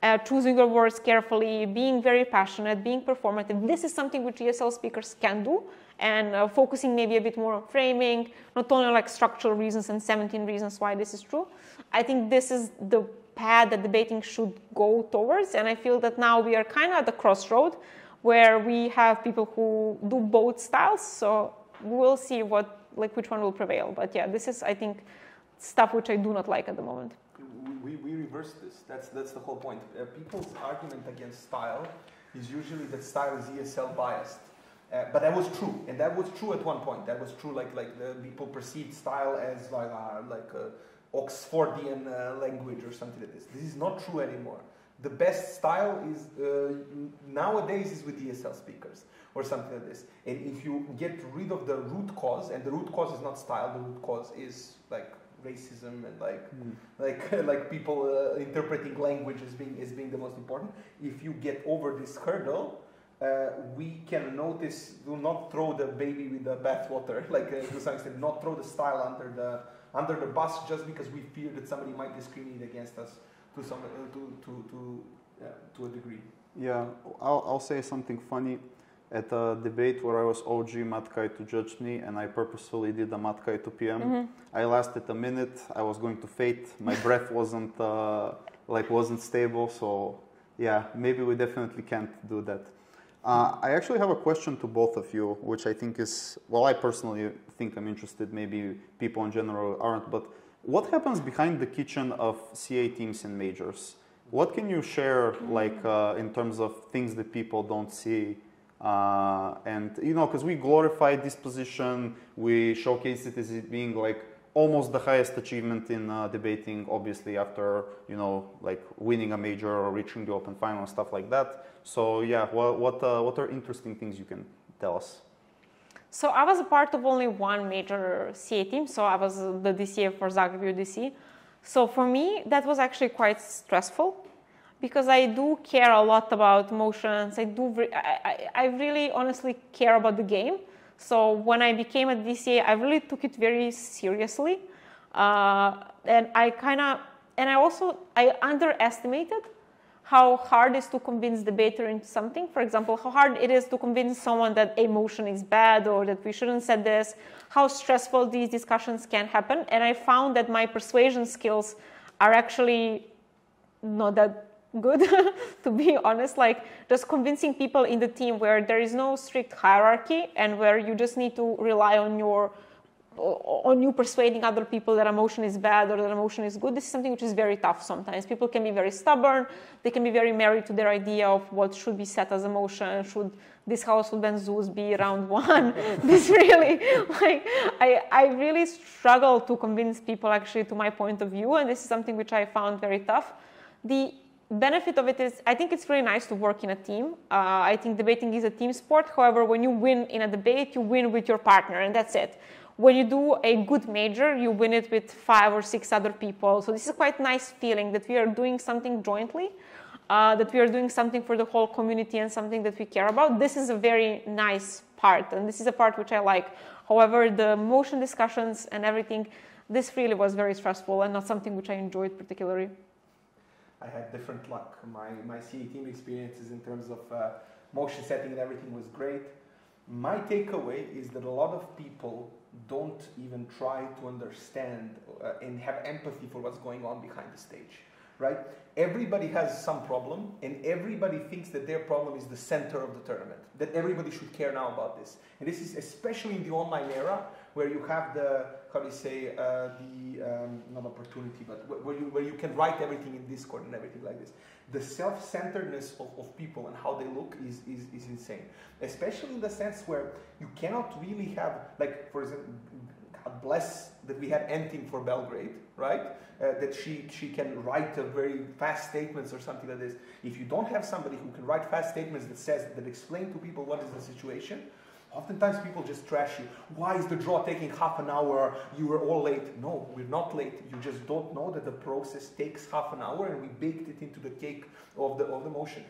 Speaker 3: uh, choosing your words carefully, being very passionate, being performative, this is something which ESL speakers can do and uh, focusing maybe a bit more on framing, not only like structural reasons and 17 reasons why this is true. I think this is the path that debating should go towards, and I feel that now we are kind of at the crossroad where we have people who do both styles. So we'll see what like which one will prevail. But yeah, this is I think stuff which I do not like at the moment.
Speaker 4: We, we reverse this. That's that's the whole point. Uh, people's argument against style is usually that style is ESL biased. Uh, but that was true, and that was true at one point. That was true, like like the people perceived style as like uh, like a Oxfordian uh, language or something like this. This is not true anymore. The best style is uh, nowadays is with ESL speakers or something like this. And if you get rid of the root cause, and the root cause is not style, the root cause is like racism and like mm. like like people uh, interpreting language as being as being the most important. If you get over this hurdle, uh, we can notice do not throw the baby with the bathwater, like uh, to some extent, not throw the style under the under the bus just because we fear that somebody might discriminate against us to some uh, to to to uh, to a degree.
Speaker 2: Yeah, I'll, I'll say something funny. At a debate where I was OG Matkai to judge me, and I purposefully did a Matkai to PM. Mm-hmm. I lasted a minute. I was going to fade. My breath wasn't uh, like wasn't stable. So yeah, maybe we definitely can't do that. Uh, I actually have a question to both of you, which I think is, well, I personally think I'm interested, maybe people in general aren't, but what happens behind the kitchen of CA teams and majors? What can you share, like, uh, in terms of things that people don't see? Uh, and, you know, because we glorify this position, we showcase it as it being like almost the highest achievement in uh, debating, obviously, after, you know, like winning a major or reaching the open final and stuff like that. So yeah, what what, uh, what are interesting things you can tell us?
Speaker 3: So I was a part of only one major CA team. So I was the DCA for Zagreb EUDC. So for me, that was actually quite stressful because I do care a lot about motions. I do. Re- I, I, I really honestly care about the game. So when I became a DCA, I really took it very seriously, uh, and I kind of and I also I underestimated how hard it is to convince the debater into something. For example, how hard it is to convince someone that a motion is bad or that we shouldn't say this, how stressful these discussions can happen. And I found that my persuasion skills are actually not that good, to be honest. Like just convincing people in the team where there is no strict hierarchy and where you just need to rely on your on you persuading other people that emotion is bad or that emotion is good, this is something which is very tough sometimes. People can be very stubborn, they can be very married to their idea of what should be set as emotion, should this household Ben Zeus be round one. this really, like, I, I really struggle to convince people actually to my point of view, and this is something which I found very tough. The benefit of it is I think it's really nice to work in a team. Uh, I think debating is a team sport. However, when you win in a debate, you win with your partner, and that's it when you do a good major, you win it with five or six other people. So this is quite a nice feeling that we are doing something jointly, uh, that we are doing something for the whole community and something that we care about. This is a very nice part, and this is a part which I like. However, the motion discussions and everything, this really was very stressful and not something which I enjoyed particularly.
Speaker 4: I had different luck. My, my CA team experiences in terms of uh, motion setting and everything was great. My takeaway is that a lot of people don't even try to understand uh, and have empathy for what's going on behind the stage right everybody has some problem and everybody thinks that their problem is the center of the tournament that everybody should care now about this and this is especially in the online era where you have the how do you say uh, the um, not opportunity but where you where you can write everything in discord and everything like this the self-centeredness of, of people and how they look is, is, is insane. Especially in the sense where you cannot really have, like, for example, God bless that we had Entin for Belgrade, right? Uh, that she, she can write a very fast statements or something like this. If you don't have somebody who can write fast statements that says, that explain to people what is the situation, Oftentimes people just trash you. Why is the draw taking half an hour? You were all late. No, we're not late. You just don't know that the process takes half an hour and we baked it into the cake of the, of the motion.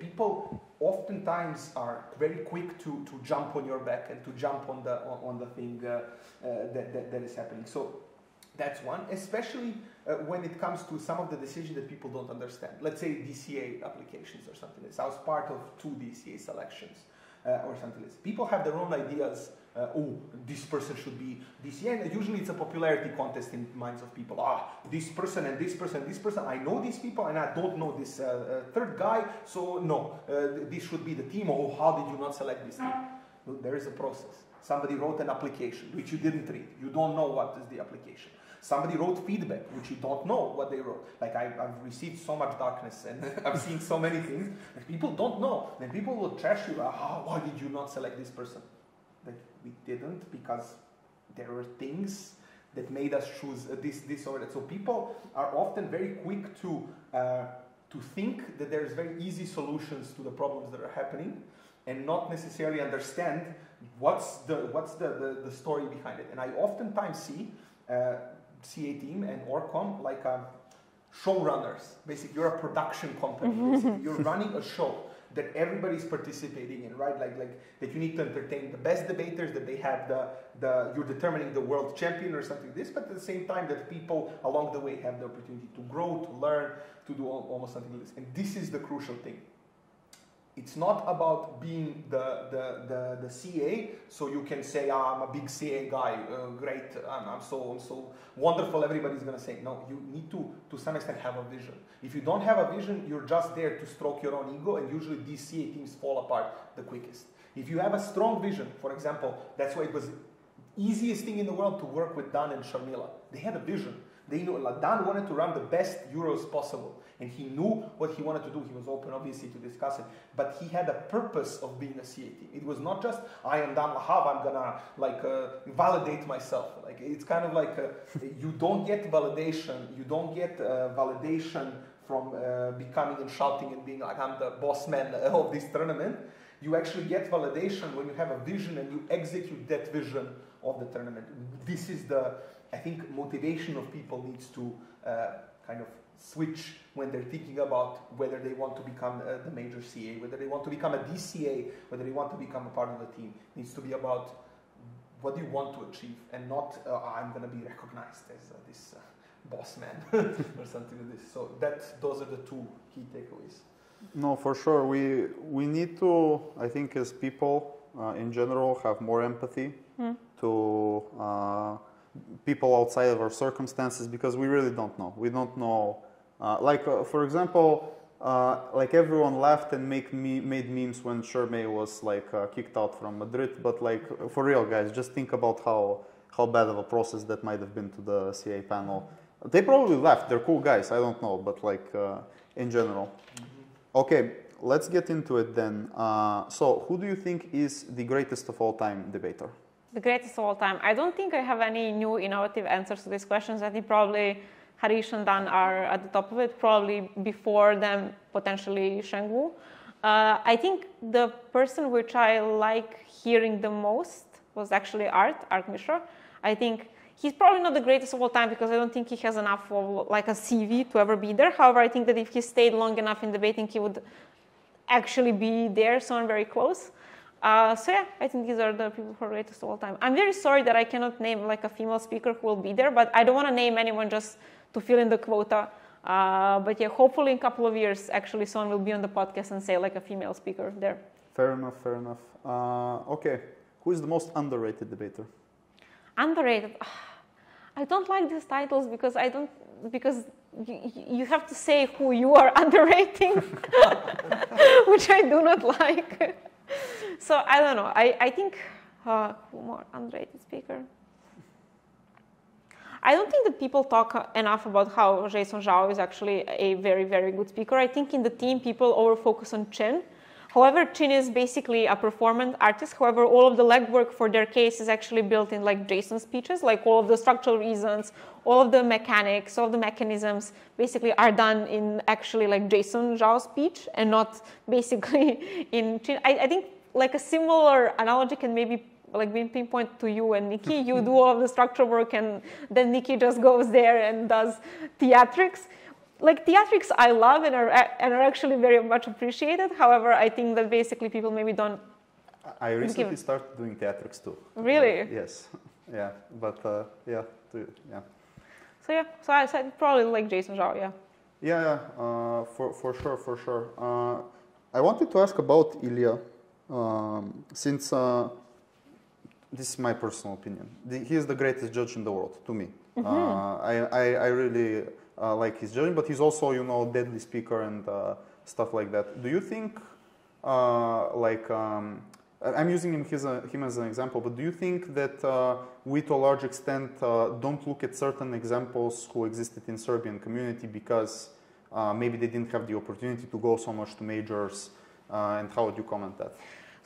Speaker 4: People oftentimes are very quick to, to jump on your back and to jump on the, on, the thing uh, uh, that, that, that is happening. So that's one, especially uh, when it comes to some of the decisions that people don't understand. Let's say DCA applications or something. I was part of two DCA selections uh, or something like this. People have their own ideas. Uh, oh, this person should be this. And usually it's a popularity contest in minds of people. Ah, this person and this person, this person. I know these people and I don't know this uh, uh, third guy. So no, uh, this should be the team. Oh, how did you not select this team? Well, there is a process. Somebody wrote an application which you didn't read. You don't know what is the application. Somebody wrote feedback, which you don't know what they wrote. Like I, have received so much darkness and I've seen so many things people don't know. Then people will trash you. Ah, why did you not select this person? That we didn't because there were things that made us choose this, this or that. So people are often very quick to uh, to think that there's very easy solutions to the problems that are happening, and not necessarily understand what's the what's the, the, the story behind it. And I oftentimes see. Uh, CA team and Orcom like a um, showrunners. Basically, you're a production company. Basically, you're running a show that everybody's participating in, right? Like, like that you need to entertain the best debaters, that they have the, the you're determining the world champion or something like this, but at the same time that people along the way have the opportunity to grow, to learn, to do almost something like this. And this is the crucial thing. It's not about being the, the, the, the CA, so you can say, oh, I'm a big CA guy, uh, great, I'm, I'm, so, so wonderful, everybody's gonna say. No, you need to, to some extent, have a vision. If you don't have a vision, you're just there to stroke your own ego, and usually these CA teams fall apart the quickest. If you have a strong vision, for example, that's why it was easiest thing in the world to work with Dan and Sharmila. They had a vision. They knew Dan wanted to run the best Euros possible and he knew what he wanted to do. He was open, obviously, to discuss it, but he had a purpose of being a CA team. It was not just I am Dan Lahav, I'm gonna like uh, validate myself. Like it's kind of like uh, you don't get validation, you don't get uh, validation from uh, becoming and shouting and being like I'm the boss man of this tournament. You actually get validation when you have a vision and you execute that vision of the tournament. This is the I think motivation of people needs to uh, kind of switch when they're thinking about whether they want to become uh, the major CA, whether they want to become a DCA, whether they want to become a part of the team. It needs to be about what do you want to achieve and not uh, I'm going to be recognized as uh, this uh, boss man or something like this. So that those are the two key takeaways.
Speaker 2: No, for sure. We we need to, I think, as people uh, in general, have more empathy mm. to uh, people outside of our circumstances because we really don't know. We don't know uh, like, uh, for example, uh, like everyone laughed and make me, made memes when Shermay was like uh, kicked out from Madrid. But like for real, guys, just think about how how bad of a process that might have been to the CA panel. They probably left. They're cool guys. I don't know, but like uh, in general. Mm-hmm. Okay, let's get into it then. Uh, so, who do you think is the greatest of all time debater?
Speaker 3: The greatest of all time. I don't think I have any new innovative answers to these questions. I think probably Harish and Dan are at the top of it, probably before them, potentially Sheng Wu. Uh, I think the person which I like hearing the most was actually Art, Art Mishra. I think he's probably not the greatest of all time because I don't think he has enough of like a CV to ever be there. However, I think that if he stayed long enough in debating, he would actually be there, someone very close. Uh, so yeah, I think these are the people who are greatest of all time. I'm very sorry that I cannot name like a female speaker who will be there, but I don't want to name anyone just to fill in the quota. Uh, but yeah, hopefully in a couple of years, actually, someone will be on the podcast and say like a female speaker there.
Speaker 2: Fair enough. Fair enough. Uh, okay, who is the most underrated debater?
Speaker 3: Underrated. I don't like these titles because I don't because you, you have to say who you are underrating, which I do not like. so I don't know. I I think uh, who more underrated speaker. I don't think that people talk enough about how Jason Zhao is actually a very, very good speaker. I think in the team, people over focus on Chin. However, Chin is basically a performance artist. However, all of the legwork for their case is actually built in like Jason's speeches, like all of the structural reasons, all of the mechanics, all of the mechanisms basically are done in actually like Jason Zhao's speech and not basically in Chin. I, I think like a similar analogy can maybe like being pinpointed to you and Nikki. You do all of the structure work, and then Nikki just goes there and does theatrics. Like theatrics, I love and are and are actually very much appreciated. However, I think that basically people maybe don't.
Speaker 2: I recently started doing theatrics too.
Speaker 3: Really?
Speaker 2: Yes. Yeah, but uh, yeah, to, yeah.
Speaker 3: So yeah, so I said probably like Jason Zhao, yeah.
Speaker 2: Yeah, yeah, uh, for for sure, for sure. Uh, I wanted to ask about Ilya, um, since uh, this is my personal opinion. The, he is the greatest judge in the world to me. Mm-hmm. Uh, I, I, I really uh, like his judging, but he's also you know deadly speaker and uh, stuff like that. Do you think like um, I'm using him, his, uh, him, as an example, but do you think that uh, we, to a large extent, uh, don't look at certain examples who existed in Serbian community because uh, maybe they didn't have the opportunity to go so much to majors? Uh, and how would you comment that?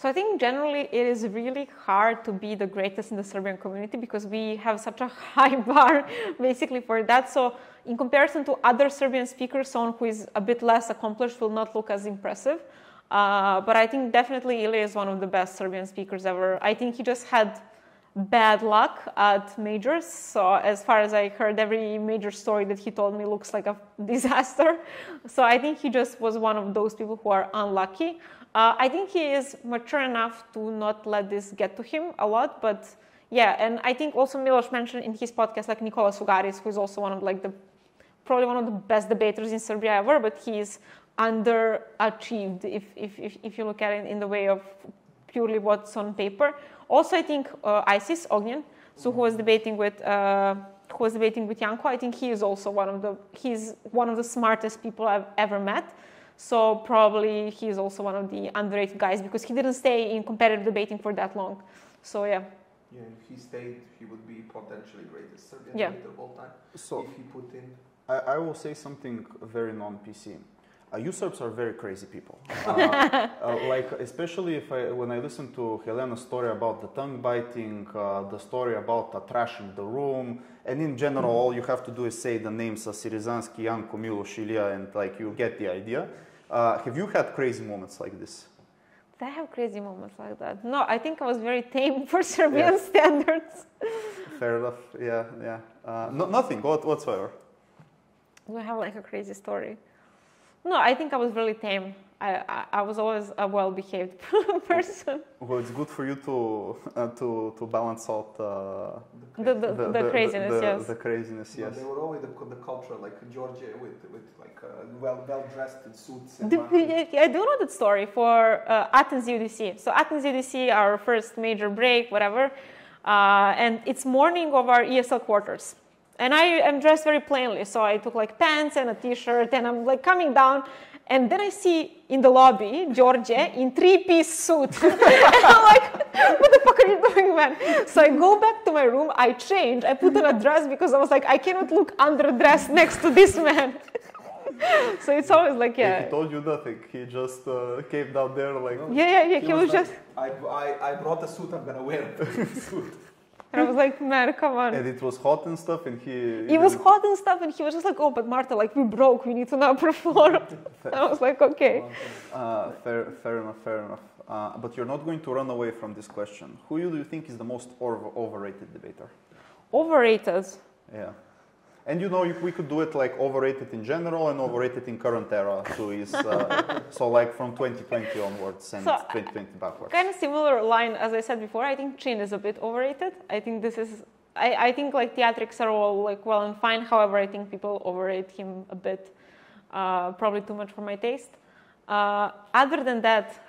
Speaker 3: So I think generally it is really hard to be the greatest in the Serbian community because we have such a high bar basically for that. So in comparison to other Serbian speakers, someone who is a bit less accomplished will not look as impressive. Uh, but I think definitely Ilya is one of the best Serbian speakers ever. I think he just had bad luck at majors. So as far as I heard, every major story that he told me looks like a disaster. So I think he just was one of those people who are unlucky. Uh, I think he is mature enough to not let this get to him a lot, but yeah, and I think also Milos mentioned in his podcast like Nikola Sugaris, who is also one of like the probably one of the best debaters in Serbia ever, but he's underachieved if, if, if, if, you look at it in the way of purely what's on paper. Also, I think uh, Isis Ognjen, so who was debating with uh, who was debating with Janko, I think he is also one of the he's one of the smartest people I've ever met. So probably he's also one of the underrated guys because he didn't stay in competitive debating for that long. So yeah.
Speaker 4: Yeah, if he stayed, he would be potentially greatest Serbian yeah. debater of all time. So if he put in.
Speaker 2: I, I will say something very non-PC uh, you Serbs are very crazy people. Uh, uh, like especially if I, when I listen to Helena's story about the tongue biting, uh, the story about uh, trashing the room, and in general, all you have to do is say the names of Sirizansky, Janko, Miloš, Ilya, and like you get the idea. Uh, have you had crazy moments like this?
Speaker 3: I have crazy moments like that. No, I think I was very tame for Serbian yeah. standards.
Speaker 2: Fair enough. Yeah, yeah. no, nothing whatsoever.
Speaker 3: Do I have like a crazy story? No, I think I was really tame. I, I, I was always a well-behaved person.
Speaker 2: Well, it's good for you to uh, to to balance out uh,
Speaker 3: the, the, the, the, craziness.
Speaker 2: The,
Speaker 3: yes,
Speaker 2: the craziness. Yes.
Speaker 4: they were always the, the culture, like Georgie, with with like uh, well well dressed in suits. And
Speaker 3: I do know that story for uh, Athens EUDC. So Athens EUDC, our first major break, whatever, uh, and it's morning of our ESL quarters. And I am dressed very plainly. So I took like pants and a t-shirt and I'm like coming down. And then I see in the lobby Georgie in three-piece suit. and I'm like, what the fuck are you doing, man? So I go back to my room, I change, I put on a dress because I was like, I cannot look underdressed next to this man. so it's always like, yeah.
Speaker 2: He told you nothing. He just uh, came down there like.
Speaker 3: Yeah, yeah, yeah. He, he was, was like, just.
Speaker 4: I, I, I brought a suit. I'm gonna wear a suit.
Speaker 3: And I was like, man, come on.
Speaker 2: And it was hot and stuff, and he.
Speaker 3: It was hot and stuff, and he was just like, oh, but Marta, like, we broke, we need to now perform. I was like, okay.
Speaker 2: Uh, fair, fair enough, fair enough. Uh, but you're not going to run away from this question. Who do you think is the most over- overrated debater?
Speaker 3: Overrated?
Speaker 2: Yeah. And you know, we could do it like overrated in general and overrated in current era. So is uh, so like from 2020 onwards and so, 2020 backwards.
Speaker 3: Kind of similar line as I said before. I think Chin is a bit overrated. I think this is. I, I think like theatrics are all like well and fine. However, I think people overrate him a bit. Uh, probably too much for my taste. Uh, other than that,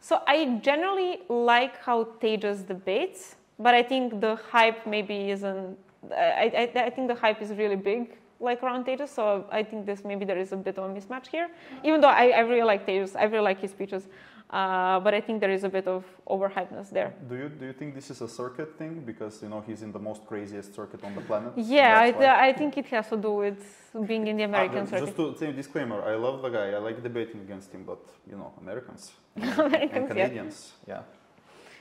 Speaker 3: so I generally like how Tejas debates, but I think the hype maybe isn't I, I, I think the hype is really big like around Tejas, so I think this maybe there is a bit of a mismatch here. Even though I, I really like Tejas, I really like his speeches, uh, but I think there is a bit of overhypeness there.
Speaker 2: Do you do you think this is a circuit thing because you know he's in the most craziest circuit on the planet?
Speaker 3: Yeah, I, I, think it has to do with being in the American uh,
Speaker 2: circuit. Just to say disclaimer, I love the guy. I like debating against him, but you know Americans,
Speaker 3: Americans
Speaker 2: and Canadians,
Speaker 3: yeah.
Speaker 2: yeah.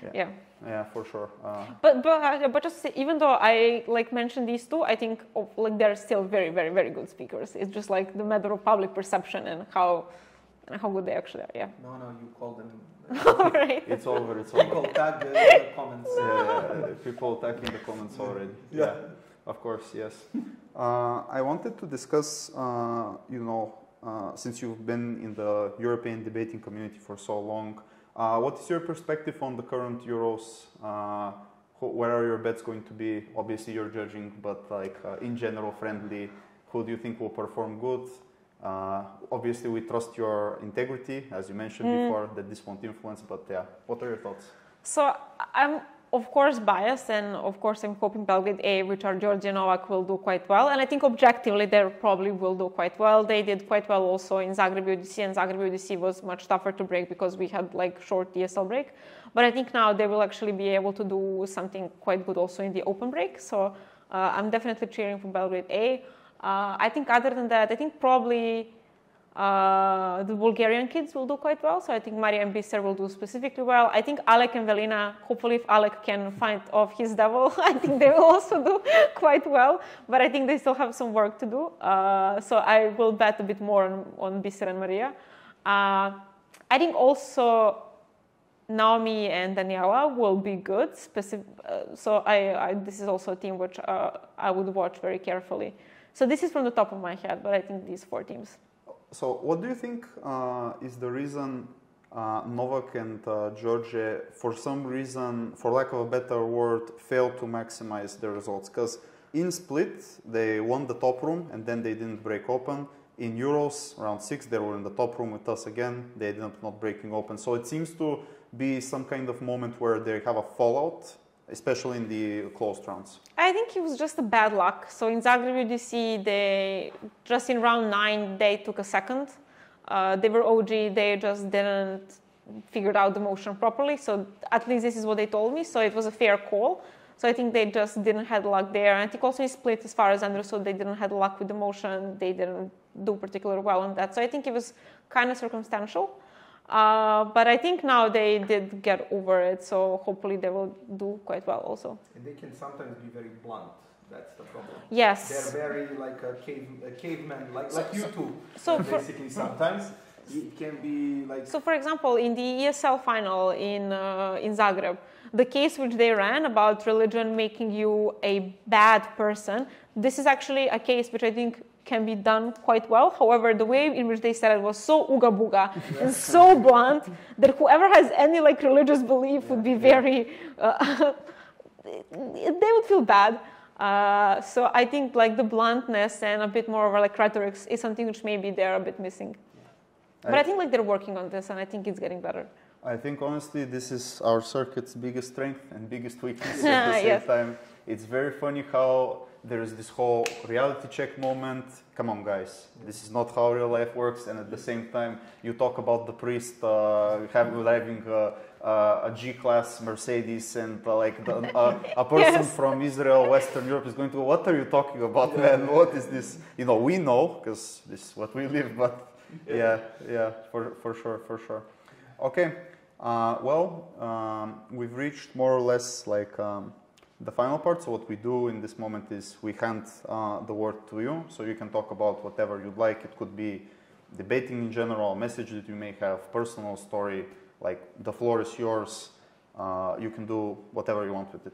Speaker 3: yeah. yeah.
Speaker 2: Yeah, for sure. Uh,
Speaker 3: but but uh, but just even though I like mentioned these two, I think like they're still very very very good speakers. It's just like the matter of public perception and how and how good they actually are. Yeah.
Speaker 4: No, no, you call them.
Speaker 3: All right.
Speaker 2: It's over. It's
Speaker 4: People
Speaker 2: over.
Speaker 4: tag the, the comments.
Speaker 2: Yeah, people attacking the comments already.
Speaker 4: Yeah.
Speaker 2: Of course, yes. Uh, I wanted to discuss, uh, you know, uh, since you've been in the European debating community for so long, uh, what is your perspective on the current Euros? Uh, who, where are your bets going to be? Obviously, you're judging, but like uh, in general, friendly. Who do you think will perform good? Uh, obviously, we trust your integrity, as you mentioned
Speaker 3: Mm.
Speaker 2: before, that this won't influence. But yeah, what are your thoughts?
Speaker 3: So I'm of course biased, and of course I'm hoping Belgrade A, which are Georgie Novak, will do quite well. And I think objectively they probably will do quite well. They did quite well also in Zagreb EUDC, and Zagreb EUDC was much tougher to break because we had like short ESL break. But I think now they will actually be able to do something quite good also in the open break. So uh, I'm definitely cheering for Belgrade A. Uh, I think other than that, I think probably uh, the Bulgarian kids will do quite well. So I think Maria and Biser will do specifically well. I think Alec and Velina, hopefully if Alec can find off his devil, I think they will also do quite well. But I think they still have some work to do. Uh, so I will bet a bit more on, on Biser and Maria. Uh, I think also Naomi and Daniela will be good. Uh, so I, I, this is also a team which uh, I would watch very carefully. So this is from the top of my head, but I think these four teams.
Speaker 2: So, what do you think uh, is the reason uh, Novak and uh, George, for some reason, for lack of a better word, failed to maximize the results? Because in Split, they won the top room and then they didn't break open. In Euros, round six, they were in the top room with us again. They ended up not breaking open. So it seems to be some kind of moment where they have a fallout, especially in the closed rounds.
Speaker 3: I think it was just a bad luck. So in Zagreb EUDC, they just in round nine they took a second. Uh, they were OG. They just didn't figured out the motion properly. So at least this is what they told me. So it was a fair call. So I think they just didn't have luck there. And I think also in split, as far as I understood, they didn't have luck with the motion. They didn't do particularly well on that. So I think it was kind of circumstantial. Uh, but I think now they did get over it. So hopefully they will do quite well also.
Speaker 4: And they can sometimes be very blunt. That's the problem.
Speaker 3: Yes.
Speaker 4: They're very like a cave, a caveman, like
Speaker 3: So-
Speaker 4: like you two.
Speaker 3: So for,
Speaker 4: basically, sometimes it can be like
Speaker 3: So, for example, in the ESL final in, uh, in Zagreb, the case which they ran about religion making you a bad person, this is actually a case which I think can be done quite well. However, the way in which they said it was so ooga booga and so blunt that whoever has any like religious belief would be very, uh, they would feel bad. Uh, so I think like the bluntness and a bit more of like rhetoric is something which maybe they're a bit missing. But I think like they're working on this, and I think it's getting better.
Speaker 2: I think honestly, this is our circuit's biggest strength and biggest weakness at the same
Speaker 3: Yes.
Speaker 2: time. It's very funny how there is this whole reality check moment. Come on, guys, this is not how real life works. And at the same time, you talk about the priest uh, having driving uh, uh, a G-class Mercedes, and uh, like the, a person
Speaker 3: Yes.
Speaker 2: from Israel, Western Europe, is going to go, "What are you talking about, man? What is this?" You know, we know because this is what we live, but yeah, yeah, for for sure, for sure. Okay. Uh, well, um, we've reached more or less like um, the final part. So what we do in this moment is we hand uh, the word to you, so you can talk about whatever you'd like. It could be debating in general, message that you may have, personal story. Like the floor is yours. Uh, you can do whatever you want with it.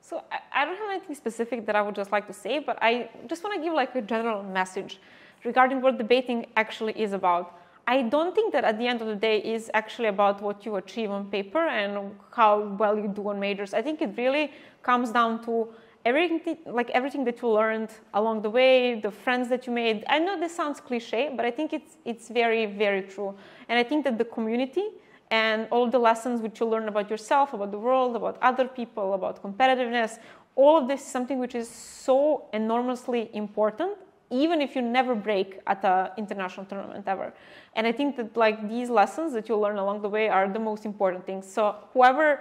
Speaker 3: So I, I don't have anything specific that I would just like to say, but I just want to give like a general message regarding what debating actually is about. I don't think that at the end of the day is actually about what you achieve on paper and how well you do on majors. I think it really comes down to everything, like everything that you learned along the way, the friends that you made. I know this sounds cliche, but I think it's it's very very true. And I think that the community and all the lessons which you learn about yourself, about the world, about other people, about competitiveness, all of this is something which is so enormously important, even if you never break at an international tournament ever. And I think that like these lessons that you learn along the way are the most important things. So whoever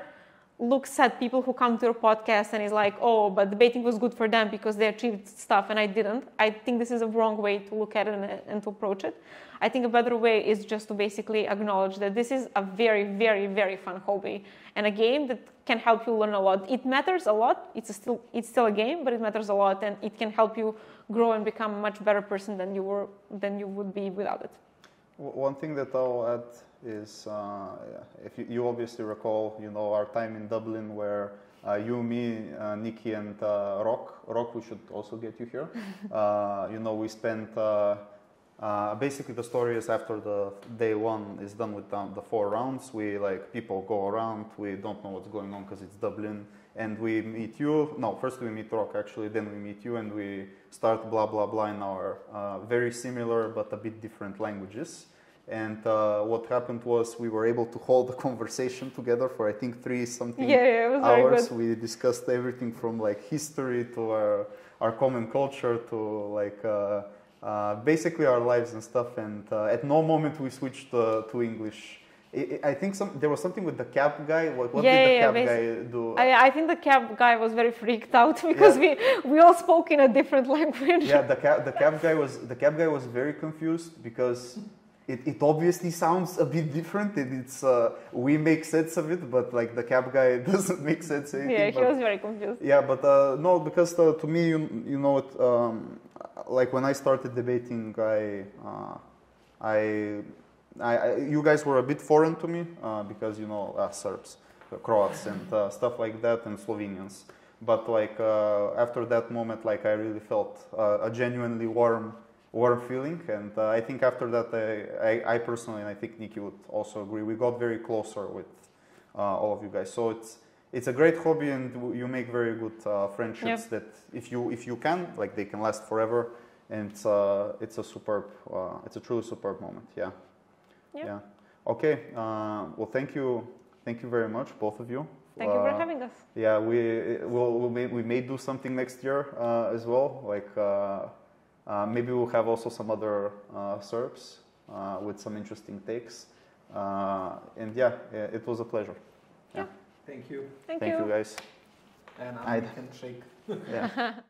Speaker 3: looks at people who come to your podcast and is like, oh, but debating was good for them because they achieved stuff and I didn't. I think this is a wrong way to look at it and, and to approach it. I think a better way is just to basically acknowledge that this is a very, very, very fun hobby and a game that can help you learn a lot. It matters a lot. It's a still it's still a game, but it matters a lot and it can help you grow and become a much better person than you were than you would be without it.
Speaker 2: One thing that I'll add is, uh, if you, you obviously recall, you know, our time in Dublin where uh, you, me, uh, Nikki, and uh, Rock. Rock, we should also get you here. uh, you know, we spent. Uh, uh, basically, the story is after the day one is done with the, the four rounds. We like people go around. We don't know what's going on because it's Dublin, and we meet you. No, first we meet Rock actually, then we meet you, and we start blah blah blah in our uh, very similar but a bit different languages. And uh, what happened was we were able to hold a conversation together for I think three something
Speaker 3: Yeah, yeah, it was
Speaker 2: hours. We discussed everything from like history to our our common culture to like uh, uh, basically our lives and stuff. And uh, at no moment we switched uh, to English. I, I think some there was something with the cab guy. What, what
Speaker 3: Yeah,
Speaker 2: did the
Speaker 3: yeah,
Speaker 2: cab
Speaker 3: basi-
Speaker 2: guy do?
Speaker 3: I, I think the cab guy was very freaked out because we, we all spoke in a different language.
Speaker 2: yeah, the cab the cab guy was the cab guy was very confused because it, it obviously sounds a bit different. It, it's uh, we make sense of it, but like the cab guy doesn't make sense. Anything,
Speaker 3: Yeah, he
Speaker 2: but-
Speaker 3: was very confused.
Speaker 2: Yeah, but uh, no, because uh, to me, you, you know, it, um, like when I started debating, I, uh, I, I, I, you guys were a bit foreign to me uh, because you know uh, Serbs, Croats, and uh, stuff like that, and Slovenians. But like uh, after that moment, like I really felt uh, a genuinely warm, warm feeling, and uh, I think after that, I, I, I personally, and I think Nikki would also agree, we got very closer with uh, all of you guys. So it's it's a great hobby, and w- you make very good uh, friendships that if you if you can, like they can last forever. And it's uh, it's a superb, uh, it's a truly superb moment. Yeah.
Speaker 3: Yeah.
Speaker 2: Okay. Uh, well, thank you, thank you very much, both of you.
Speaker 3: Thank you for
Speaker 2: Uh,
Speaker 3: having us.
Speaker 2: yeah, we will we'll may, we may do something next year uh, as well. Like uh, uh, maybe we'll have also some other uh, Serbs uh, with some interesting takes. Uh, and yeah, yeah, it was a pleasure. Yeah.
Speaker 4: Thank you.
Speaker 3: Thank,
Speaker 2: Thank you, guys.
Speaker 4: And
Speaker 2: I'd-
Speaker 4: I can shake.
Speaker 2: Yeah.